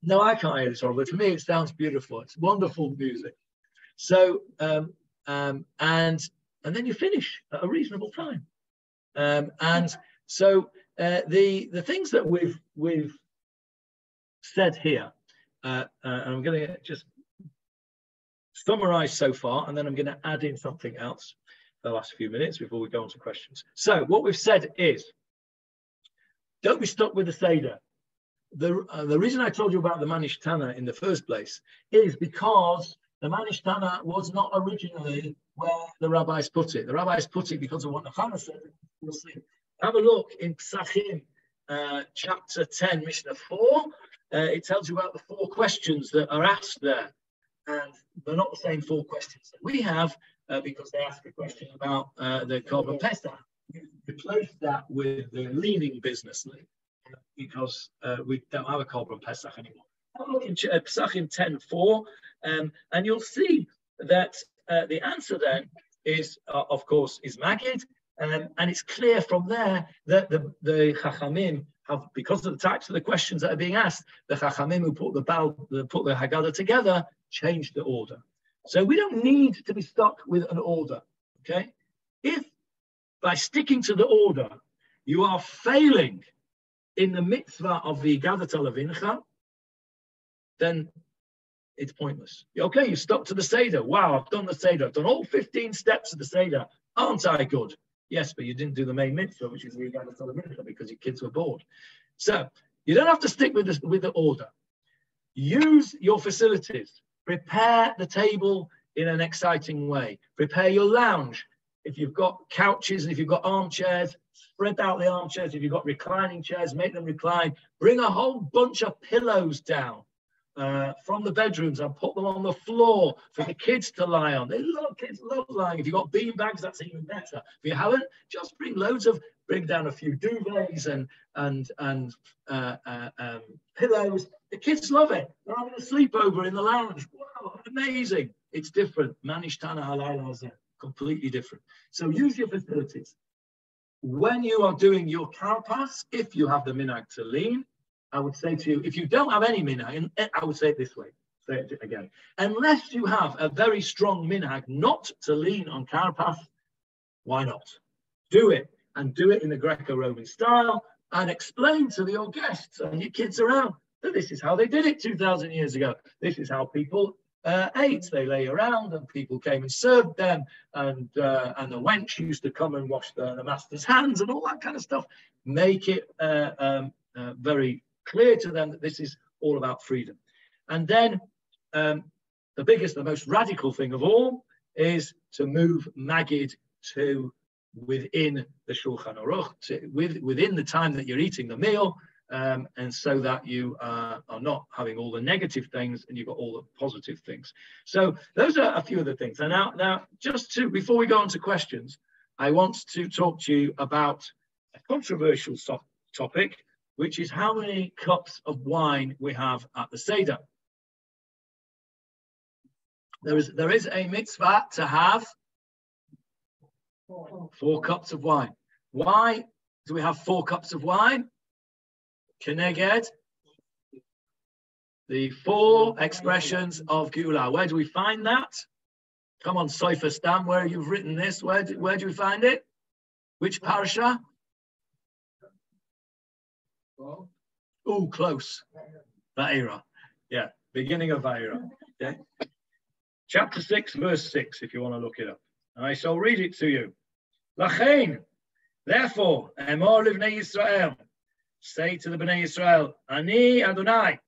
no, I can't hear this horrible. To me, it sounds beautiful. It's wonderful music. So, um, um, and and then you finish at a reasonable time. Um, and so uh, the the things that we've we've said here, uh, uh, and I'm going to just summarize so far, and then I'm going to add in something else the last few minutes before we go on to questions. So what we've said is, don't be stuck with the Seder. The, uh, the reason I told you about the Manishtana in the first place is because the Manishtana was not originally where the rabbis put it. The rabbis put it because of what Nachana said. We'll see. Have a look in Psachim, uh, chapter 10, Mishnah 4. Uh, it tells you about the four questions that are asked there and they're not the same four questions that we have uh, because they ask a question about uh, the Korban Pesach. We replace that with the leaning business because uh, we don't have a Korban Pesach anymore. Look in uh, Pesachim 10.4 um, and you'll see that uh, the answer then is, uh, of course, is Magid, um, and it's clear from there that the, the Chachamim have, because of the types of the questions that are being asked, the Chachamim who put the, Baal, put the Haggadah together changed the order. So we don't need to be stuck with an order, okay? If by sticking to the order, you are failing in the mitzvah of the Gadat Alavincha, then it's pointless. Okay, you stuck to the Seder. Wow, I've done the Seder. I've done all 15 steps of the Seder. Aren't I good? Yes, but you didn't do the main mitzvah, which is the Gadat Alavincha, because your kids were bored. So you don't have to stick with the, with the order. Use your facilities. Prepare the table in an exciting way. Prepare your lounge. If you've got couches and if you've got armchairs, spread out the armchairs. If you've got reclining chairs, make them recline. Bring a whole bunch of pillows down uh, from the bedrooms and put them on the floor for the kids to lie on. They love kids love lying. If you've got bean bags, that's even better. If you haven't, just bring loads of bring down a few duvets and and and uh, uh, um, pillows. The kids love it. They're having a sleepover in the lounge. Wow, amazing! It's different. Manishtana halal is completely different. So use your facilities. When you are doing your karpas, if you have the minag to lean, I would say to you, if you don't have any minhag, I would say it this way, say it again. Unless you have a very strong minhag not to lean on karpas, why not? Do it and do it in the Greco-Roman style and explain to your guests and your kids around that this is how they did it 2,000 years ago. This is how people uh, ate. They lay around and people came and served them and uh, and the wench used to come and wash the, the master's hands and all that kind of stuff. Make it uh, um, very clear to them that this is all about freedom. And then um, the biggest, the most radical thing of all is to move Magid to within the Shulchan Aruch, to, with, within the time that you're eating the meal, um, and so that you uh, are not having all the negative things and you've got all the positive things. So those are a few of the things. And now, now just to before we go on to questions, I want to talk to you about a controversial so topic, which is how many cups of wine we have at the Seder. There is, there is a mitzvah to have Four. Cups of wine. Why do we have four cups of wine? Keneged. The four expressions of Geula. Where do we find that? Come on, Sofer Stam, where you've written this. Where do, where do we find it? Which parasha? Oh, close. Vaira. Yeah, beginning of Vaira. Okay. Chapter 6, verse 6, if you want to look it up. I shall read it to you. Lachain, therefore, Emor Livnei Yisrael, say to the Bnei Israel, Ani Adonai,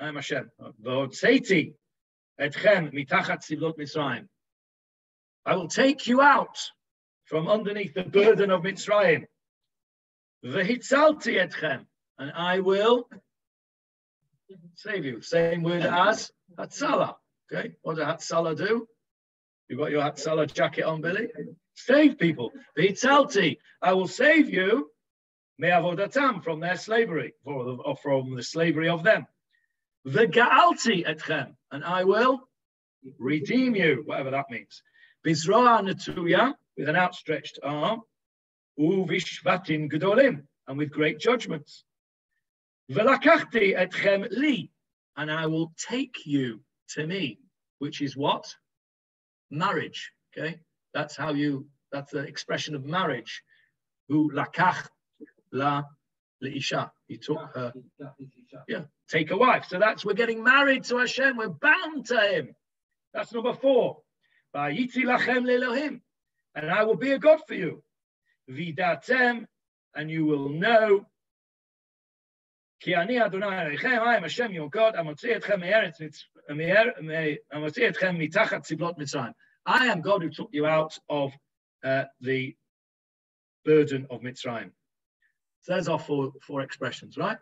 I am Hashem, V'otzeiti etchem mitachat sivlot Mitzrayim. I will take you out from underneath the burden of Mitzrayim. V'hitzalti etchem, and I will save you. Same word as Hatzalah. Okay, what does Hatzalah do? You've got your Hatzalah jacket on, Billy? Save people. V'hitzalti, I will save you me'avodatam from their slavery, or from the slavery of them. V'ga'alti etchem, and I will redeem you, whatever that means. Bizroa natuya, with an outstretched arm, uvishvatim gedolim, and with great judgments. Velakachti etchem li, and I will take you to me, which is what? Marriage. Okay, that's how you. That's the expression of marriage. Who lakach la leisha. He took her. Yeah, take a wife. So that's we're getting married to Hashem. We're bound to Him. That's number four. Vayiti lachem lelohim, and I will be a God for you. Vidatem, and you will know כי אני אדוני עליכם, I am Hashem your God, המוציא אתכם מארץ, המוציא אתכם מתחת סבלות מצרים. I am God who took you out of uh, the burden of Mitzrayim. So there's our four, four expressions, right?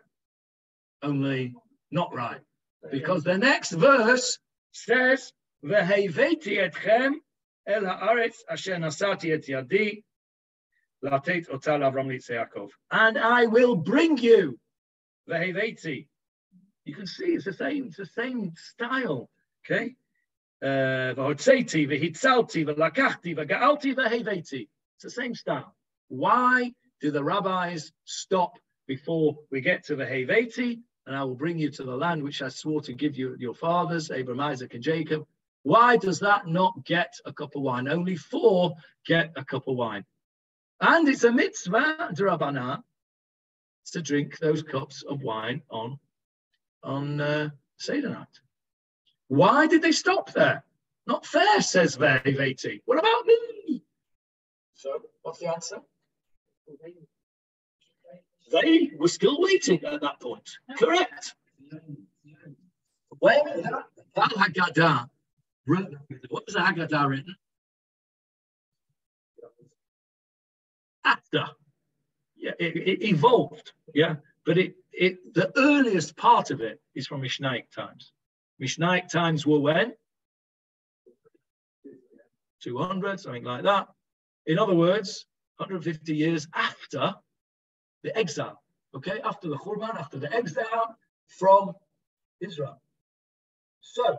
Only not right. Because the next verse says, והבאתי אתכם אל הארץ אשר נשאתי את ידי לתת אותה לאברהם ליצחק And I will bring you Veheveti. You can see it's the same, it's the same style. Okay. Uh, Vahotzeti, vehitzalti, velakachti, vegaalti, veheveti. It's the same style. Why do the rabbis stop before we get to the Heveti? And I will bring you to the land which I swore to give you your fathers, Abraham, Isaac, and Jacob. Why does that not get a cup of wine? Only four get a cup of wine. And it's a mitzvah, Rabbanah, to drink those cups of wine on, on uh, Seder night. Why did they stop there? Not fair, says Veti. What about me? So, what's the answer? They were still waiting at that point. Correct. When that Haggadah, what was the Haggadah written? After it, it, evolved, yeah, but it, it the earliest part of it is from Mishnaic times. Mishnaic times were when 200, something like that. In other words, 150 years after the exile, okay, after the Khurban, after the exile from Israel. So,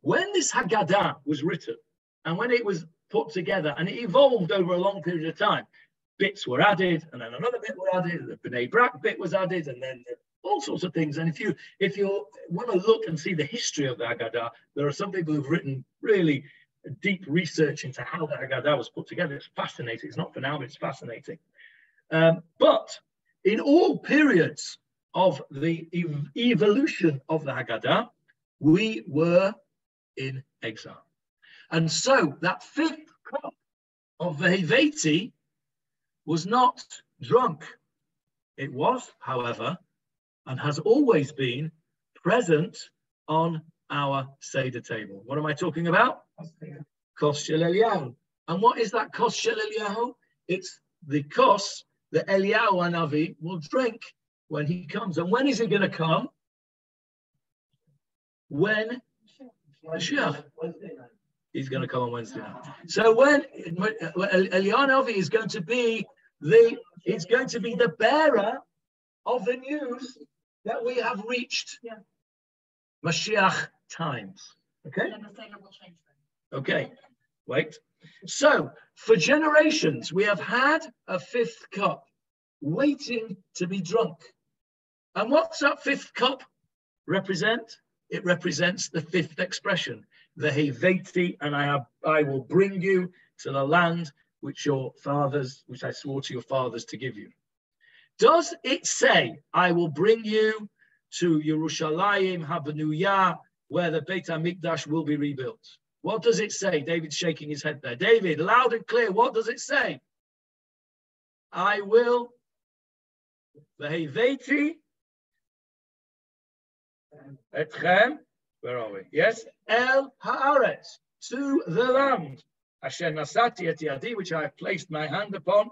when this Haggadah was written and when it was put together and it evolved over a long period of time, bits were added, and then another bit were added, the B'nai Brak bit was added, and then all sorts of things. And if you if you want to look and see the history of the Haggadah, there are some people who've written really deep research into how the Haggadah was put together. It's fascinating. It's not for now, but it's fascinating. Um, but in all periods of the ev- evolution of the Haggadah, we were in exile. And so that fifth cup of the Heveti was not drunk. It was, however, and has always been present on our Seder table. What am I talking about? Kos Shel Eliyahu. And what is that Kos Shel Eliyahu? It's the Kos that Eliyahu Anavi will drink when he comes. And when is he going to come? When Mashiach. He's going to come on Wednesday night. So when Eliyahu Anavi is going to be the it's going to be the bearer of the news that we have reached yeah. Mashiach times. Okay. And the will change Okay. Wait. So for generations, we have had a fifth cup waiting to be drunk. And what's that fifth cup represent? It represents the fifth expression, the Heveti, and I have I will bring you to the land which your fathers, which I swore to your fathers to give you. Does it say, I will bring you to Yerushalayim Habanuyah, where the Beit HaMikdash will be rebuilt? What does it say? David's shaking his head there. David, loud and clear, what does it say? I will, Veheveti, Etchem, where are we? Yes, El Haaretz, to the land. Asher Nasati et Yadi, which I have placed my hand upon,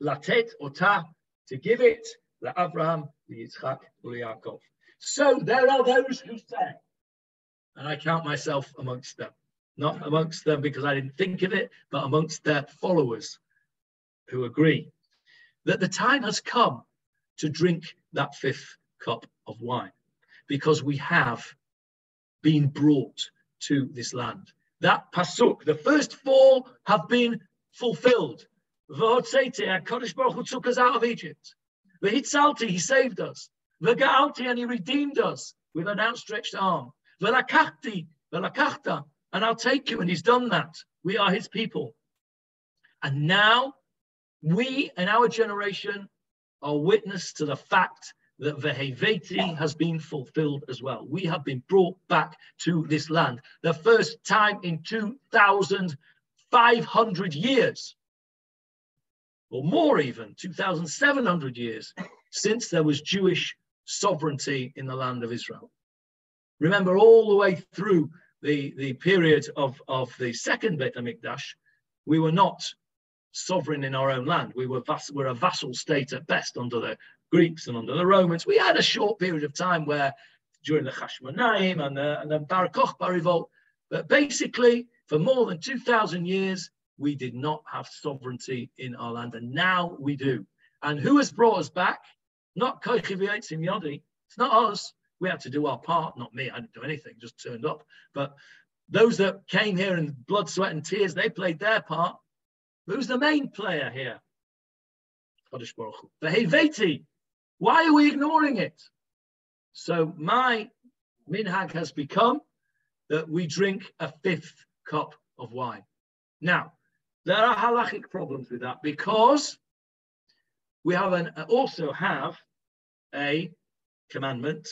Latet Ota, to give it, La Abraham, Yitzchak, Yaakov. So there are those who say, and I count myself amongst them, not amongst them because I didn't think of it, but amongst their followers who agree that the time has come to drink that fifth cup of wine because we have been brought to this land. That pasuk, the first four have been fulfilled. HaKadosh Baruch Hu took us out of Egypt. V'hitzalti, he saved us. V'ga'alti, and he redeemed us with an outstretched arm. V'lakachti, v'lakachta, and I'll take you, and he's done that. We are his people. And now we in our generation are witness to the fact that Veheveti has been fulfilled as well. We have been brought back to this land. The first time in 2,500 years, or more even, 2,700 years, since there was Jewish sovereignty in the land of Israel. Remember, all the way through the, the period of, of the second Beit HaMikdash, we were not sovereign in our own land. We were, vass- we're a vassal state at best under the Greeks and under the Romans. We had a short period of time where during the Hashmonaim and the, and the Bar Kokhba revolt, but basically for more than 2,000 years, we did not have sovereignty in our land, and now we do. And who has brought us back? Not Koichiviatzim Yodi. It's not us. We had to do our part. Not me. I didn't do anything. Just turned up. But those that came here in blood, sweat, and tears, they played their part. Who's the main player here? Kodesh Baruch Hu. Why are we ignoring it? So my minhag has become that we drink a fifth cup of wine. Now, there are halachic problems with that because we have an, also have a commandment,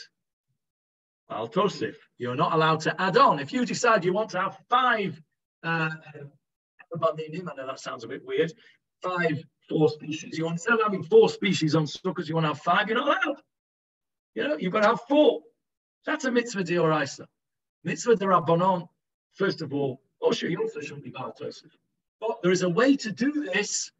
al tosif. You're not allowed to add on. If you decide you want to have five, uh, I know that sounds a bit weird, five four species. You want instead of having four species on sukkahs, you want to have five. You're not allowed. You know, you've got to have four. That's a mitzvah deoraisa. Mitzvah derabanan. First of all, oh sure, you also shouldn't be baltosif. But there is a way to do this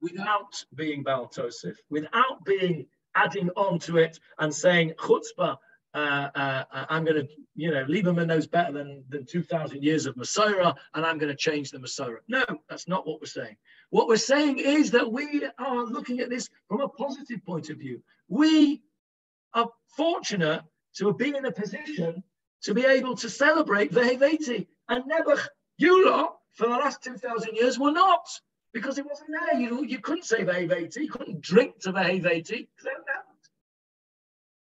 without being baltosif, without being adding on to it and saying chutzpah. Uh, uh, I'm going to, you know, Lieberman knows better than, than 2,000 years of Masorah, and I'm going to change the Masorah. No, that's not what we're saying. What we're saying is that we are looking at this from a positive point of view. We are fortunate to have been in a position to be able to celebrate the Heveti. And Nebuch, you lot, for the last 2,000 years, were not, because it wasn't there. You, you couldn't say the Heveti, you couldn't drink to the Heveti,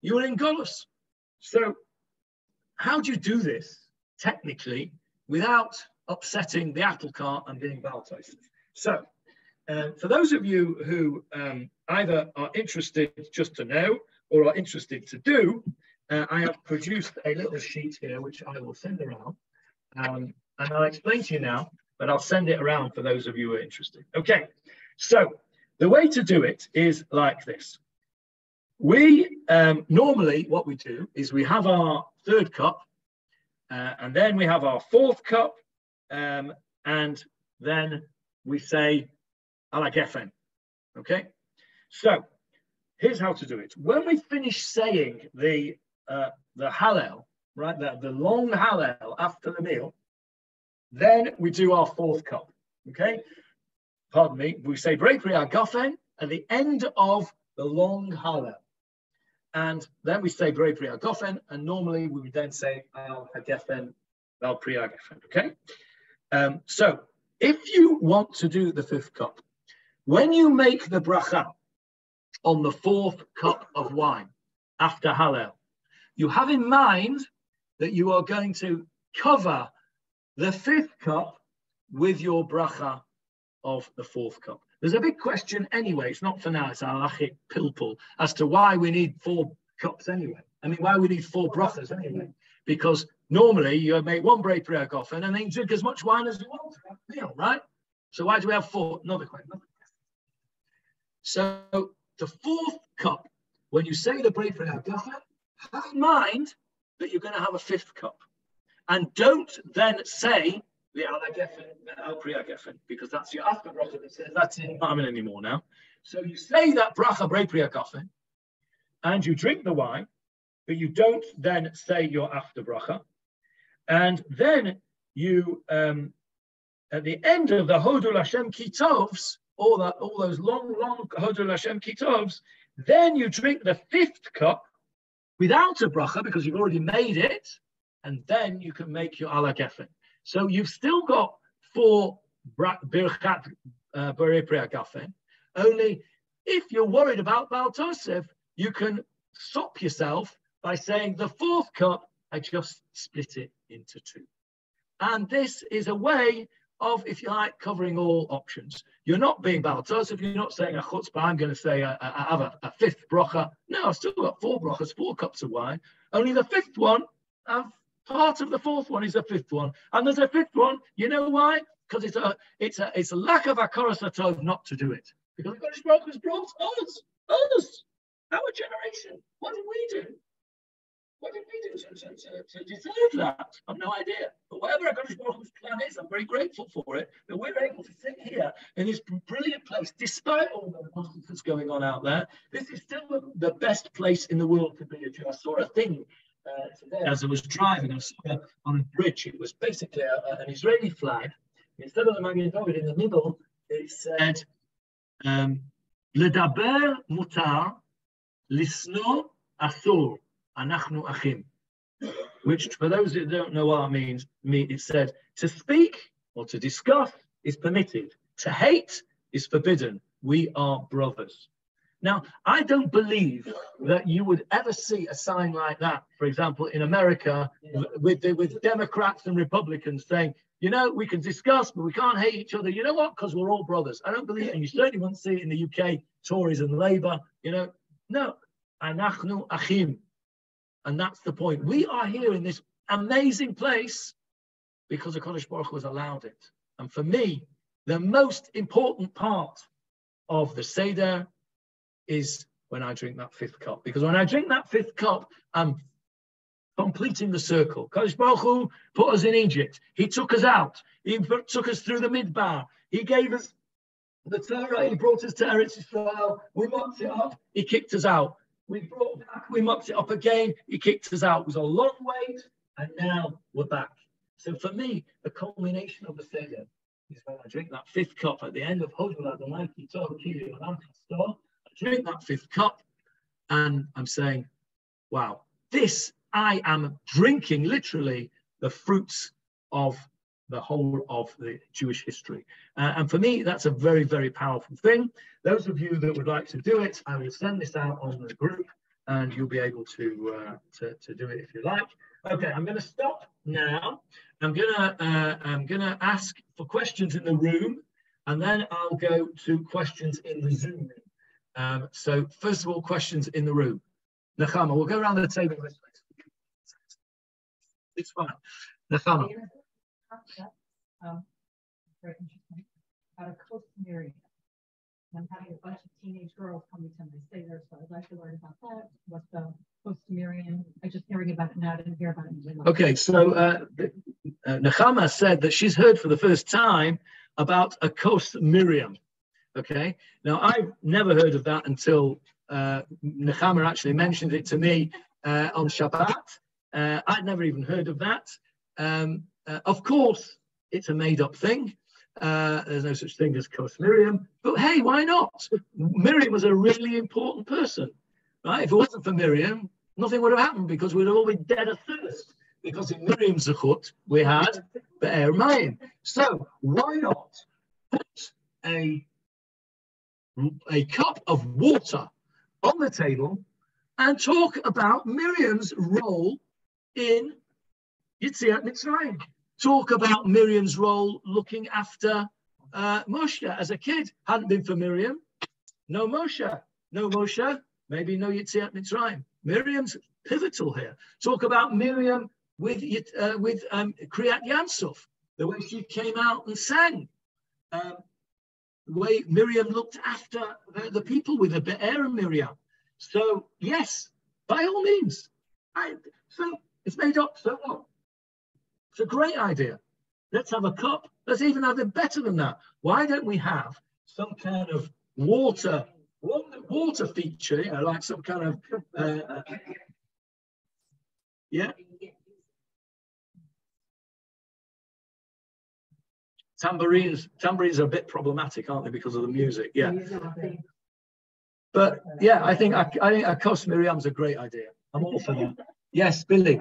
You were in Golos. So, how do you do this technically without upsetting the apple cart and being Baltos? So, uh, for those of you who um, either are interested just to know or are interested to do, uh, I have produced a little sheet here which I will send around. Um, and I'll explain to you now, but I'll send it around for those of you who are interested. Okay, so the way to do it is like this. We um, normally, what we do is we have our third cup, uh, and then we have our fourth cup, um, and then we say ala gefen. Okay, so here's how to do it. When we finish saying the uh, the Hallel, right, the, the long Hallel after the meal, then we do our fourth cup. Okay, pardon me. We say break Breakri Gafen at the end of the long Hallel. And then we say Breakri Gafen, and normally we would then say Al Hagefen, Al Priya Gefen. Okay. Um, so if you want to do the fifth cup, when you make the bracha on the fourth cup of wine after Hallel, you have in mind that you are going to cover the fifth cup with your bracha of the fourth cup. There's a big question anyway, it's not for now, it's halachic pilpul, as to why we need four cups anyway. I mean, why we need four brachas anyway. Because normally you make one break gofen and then you drink as much wine as you want meal, right? So why do we have four? Another question. So the fourth cup, when you say the break gofen, have in mind that you're going to have a fifth cup. And don't then say the Al Geffen, because that's your after bracha that says that's it, not having anymore now. So you say that bracha Brei Priya and you drink the wine, but you don't then say your after bracha. And then you, um, at the end of the Hodul Hashem Kitovs, all, that, all those long, long Hodul Hashem Kitovs, then you drink the fifth cup without a bracha because you've already made it, and then you can make your ala gefen. So you've still got four birchat uh, gafen. Only if you're worried about Baal Tosef, you can stop yourself by saying the fourth cup, I just split it into two. And this is a way of, if you like, covering all options. You're not being Baal Tosef, you're not saying a chutzpah, I'm going to say I, I have a, a, fifth brocha. No, I've still got four brochas, four cups of wine. Only the fifth one, I've Part of the fourth one is the fifth one, and there's a fifth one. You know why? Because it's a it's a it's a lack of akaras atov not to do it. Because the Kodesh Baruch has brought us, us, our generation. What did we do? What did we do to, to, to, deserve that? I've no idea. But whatever Kodesh Baruch's plan is, I'm very grateful for it. That we're able to sit here in this brilliant place, despite all the nonsense that's going on out there. This is still the best place in the world to be a Jew. I saw a thing as I was driving, I saw on a bridge, it was basically a, an Israeli flag. Instead of the Magen David in the middle, it said, um, Ledaber mutar, lisno asur, anachnu achim. Which, for those that don't know what it means, it said, to speak or to discuss is permitted. To hate is forbidden. We are brothers. Now, I don't believe that you would ever see a sign like that, for example, in America with, with Democrats and Republicans saying, you know, we can discuss, but we can't hate each other. You know what? Because we're all brothers. I don't believe, and you certainly won't see it in the UK, Tories and Labour, you know. No, anachnu achim. And that's the point. We are here in this amazing place because the Kodesh Baruch has allowed it. And for me, the most important part of the Seder is when I drink that fifth cup. Because when I drink that fifth cup, I'm completing the circle. Kodesh Baruch Hu put us in Egypt. He took us out. He took us through the Midbar. He gave us the Torah. He brought us to Eretz Israel. We mopped it up. He kicked us out. We brought back. We mopped it up again. He kicked us out. It was a long wait, and now we're back. So for me, the culmination of the Seder is when I drink that fifth cup at the end of Hodul Adonai Kitov Kiri drink that fifth cup and I'm saying, wow, this, I am drinking literally the fruits of the whole of the Jewish history. Uh, and for me, that's a very, very powerful thing. Those of you that would like to do it, I will send this out on the group and you'll be able to, uh, to, to, do it if you like. Okay, I'm going to stop now. I'm going to uh, I'm to ask for questions in the room, and then I'll go to questions in the Zoom. Um, so first of all, questions in the room. Nechama, we'll go around the table. It's fine. Nechama. Um, very interesting. About a Costa Miriam. I'm having a bunch of teenage girls coming to my there, so I'd like to learn about that. What's the Costa Miriam? I just hearing about it now. I didn't hear about it. Okay, so uh, uh, Nechama said that she's heard for the first time about a Kos Miriam. Okay. Now I've never heard of that until uh, Nechama actually mentioned it to me uh, on Shabbat. Uh, I'd never even heard of that. Um, uh, of course, it's a made-up thing. Uh, there's no such thing as Kos Miriam, but hey, why not? Miriam was a really important person, right? If it wasn't for Miriam, nothing would have happened because we'd all be dead of thirst. Because in Miriam's Zechut, we had Be'er Mayim. So why not put a, a cup of water on the table and talk about Miriam's role in Yitziat Mitzrayim. Talk about Miriam's role looking after uh, Moshe as a kid. Hadn't been for Miriam, no Moshe. No Moshe, maybe no Yitziat Mitzrayim. Miriam's pivotal here. Talk about Miriam with uh, with um, Kriyat Yamsuf, the way she came out and sang. Um, way Miriam looked after the, the people with the Be'er Miriam. So yes, by all means. I, so it's made up. So what? It's a great idea. Let's have a cup. Let's even have it better than that. Why don't we have some kind of water water feature, you know, like some kind of uh, uh yeah. Tambourines, tambourines are a bit problematic, aren't they, because of the music? Yeah. But yeah, I think I, I think a Kos Miriam's a great idea. I'm all for that. Yes, Billy.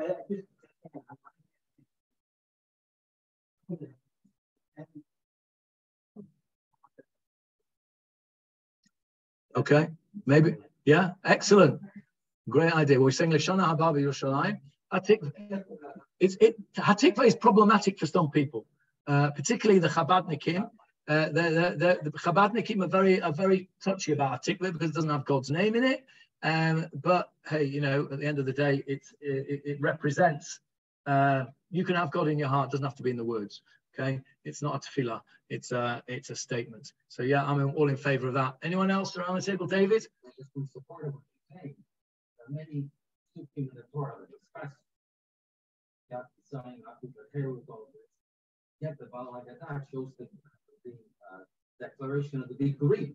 Okay, maybe. Yeah, excellent. Great idea. We're saying Lashana Haba Yerushalayim. Hatik, it's it Hatikva is problematic for some people, uh, particularly the Chabadnikim. Uh, the, the, the, the Chabadnikim are very are very touchy about Hatikva because it doesn't have God's name in it. Um, but hey, you know, at the end of the day, it it, it represents. Uh, you can have God in your heart; doesn't have to be in the words. Okay, it's not a tefillah; it's a it's a statement. So yeah, I'm all in favour of that. Anyone else around the table, David? Many. Yet the Baal Haggadah shows the, the uh, declaration of the Bikurim.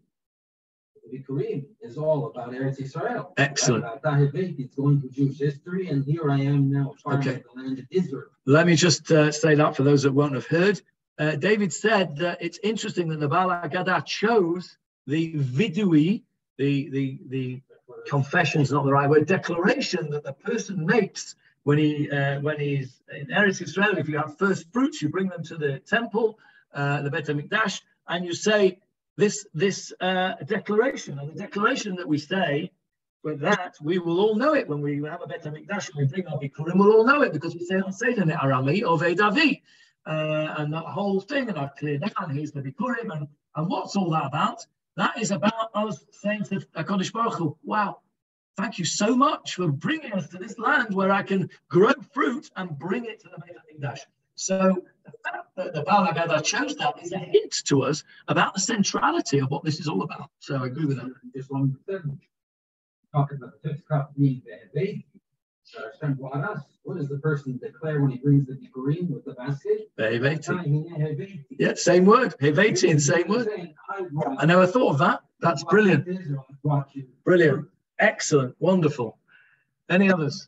The Bikurim is all about Eretz Israel. Excellent. It's going to Jewish history, and here I am now, Okay. the land of Israel. Let me just uh, say that for those that won't have heard. Uh, David said that it's interesting that the Baal Haggadah chose the vidui, the, the, the confession is not the right word, declaration that the person makes when he uh, when he's in Eretz Israel. If you have first fruits, you bring them to the temple, uh, the Bet HaMikdash, and you say this this uh, declaration. And the declaration that we say with that, we will all know it when we have a Bet HaMikdash and we bring our Bikurim, we'll all know it because we say on Seder Arami Oved Avi. Uh, and that whole thing, and I've cleared down, here's the Bikurim, and, and what's all that about? That is about us saying to HaKadosh Baruch Hu, wow, thank you so much for bringing us to this land where I can grow fruit and bring it to the Bet HaMikdash. So the fact that the Baal Haggadah chose that is a hint to us about the centrality of what this is all about. So I agree with that. Just one thing. Talking about the fifth cup being the. Hashem what does the person declare when he brings the green with the basket? Heveti. Yeah, same word. Heveti same word. I never thought of that. That's brilliant. Brilliant. Excellent. Wonderful. Any others?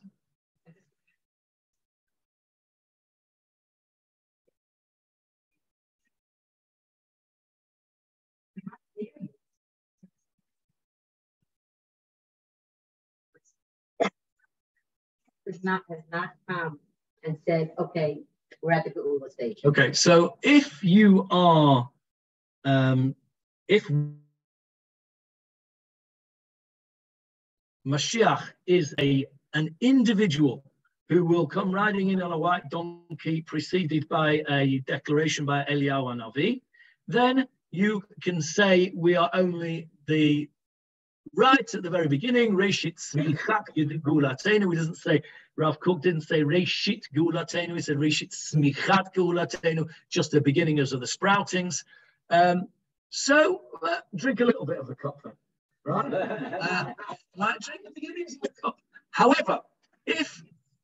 has not has not come and said, okay, we're at the Geula stage. Okay, so if you are, um, if Mashiach is a an individual who will come riding in on a white donkey, preceded by a declaration by Eliyahu Navi, then you can say we are only the right at the very beginning, Reshit Tzmichat Geulatenu. He doesn't say, Rav Kook didn't say Reshit Geulatenu, he said Reshit Tzmichat Geulatenu, just the beginnings of the sproutings. Um, so uh, drink a little bit of the cup then, right? uh, like the of. However, if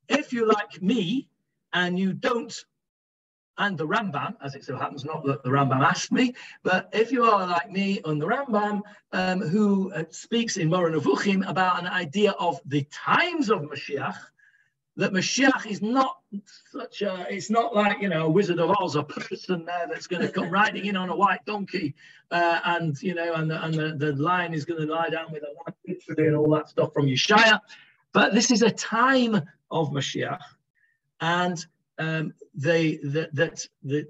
if you like me and you don't and the Rambam, as it so happens, not that the Rambam asked me, but if you are like me and the Rambam, um, who uh, speaks in Moreh Nevuchim about an idea of the times of Mashiach, that Mashiach is not such a, it's not like, you know, a Wizard of Oz, a person there that's going to come riding in on a white donkey uh, and, you know, and, the, and the, the lion is going to lie down with a lamp literally and all that stuff from Yeshaya. But this is a time of Mashiach. And um, they, that, that the,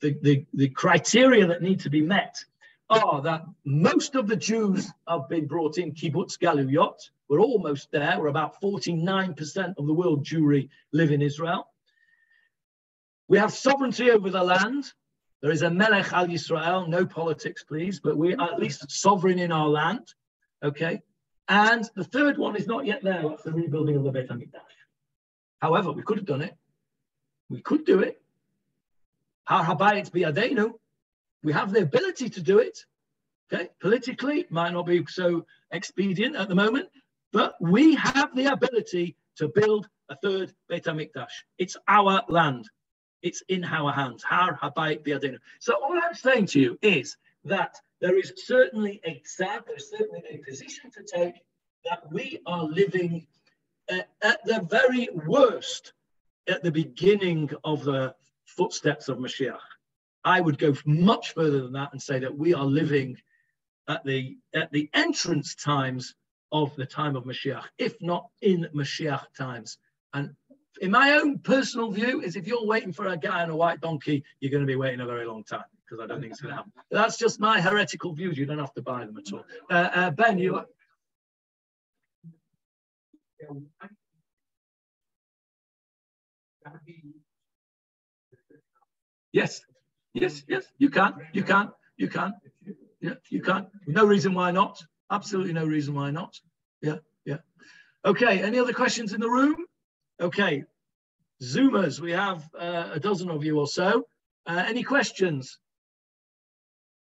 the, the, the criteria that need to be met are that most of the Jews have been brought in kibbutz galuyot. We're almost there. We're about 49% of the world Jewry live in Israel. We have sovereignty over the land. There is a Melech al Yisrael, no politics, please, but we are at least sovereign in our land. Okay. And the third one is not yet there. That's the rebuilding of the Beit HaMikdash. However, we could have done it. We could do it. Har Habayit biyadenu. We have the ability to do it. Okay, politically might not be so expedient at the moment, but we have the ability to build a third Beit Hamikdash. It's our land. It's in our hands. Har Habayit biyadenu. So all I'm saying to you is that there is certainly a sad, there's certainly a position to take that we are living uh, at the very worst at the beginning of the footsteps of Mashiach. I would go much further than that and say that we are living at the at the entrance times of the time of Mashiach, if not in Mashiach times. And in my own personal view, is if you're waiting for a guy on a white donkey, you're going to be waiting a very long time because I don't think it's going to happen. But that's just my heretical views. You don't have to buy them at all. Uh, uh, ben, you. Are yes, yes, yes, you can, you can, you can. Yeah, you can. No reason why not. Absolutely no reason why not. Yeah, yeah. Okay, any other questions in the room? Okay, Zoomers, we have uh, a dozen of you or so. Uh, any questions?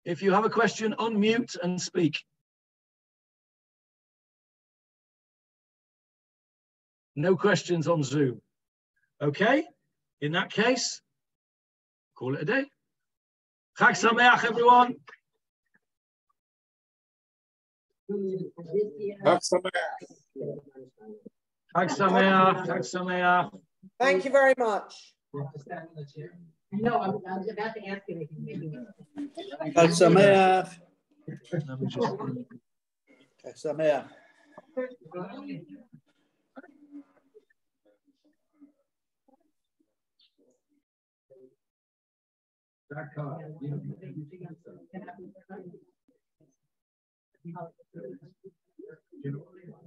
If you have a question, unmute and speak. No questions on Zoom. Okay, in that case, call it a day. Chag Sameach, everyone. Chag Sameach. Chag Sameach. Chag Sameach. Thank you very much. No, I was, I was about to ask him if he's. Chag Sameach. Chag Sameach. that car, you.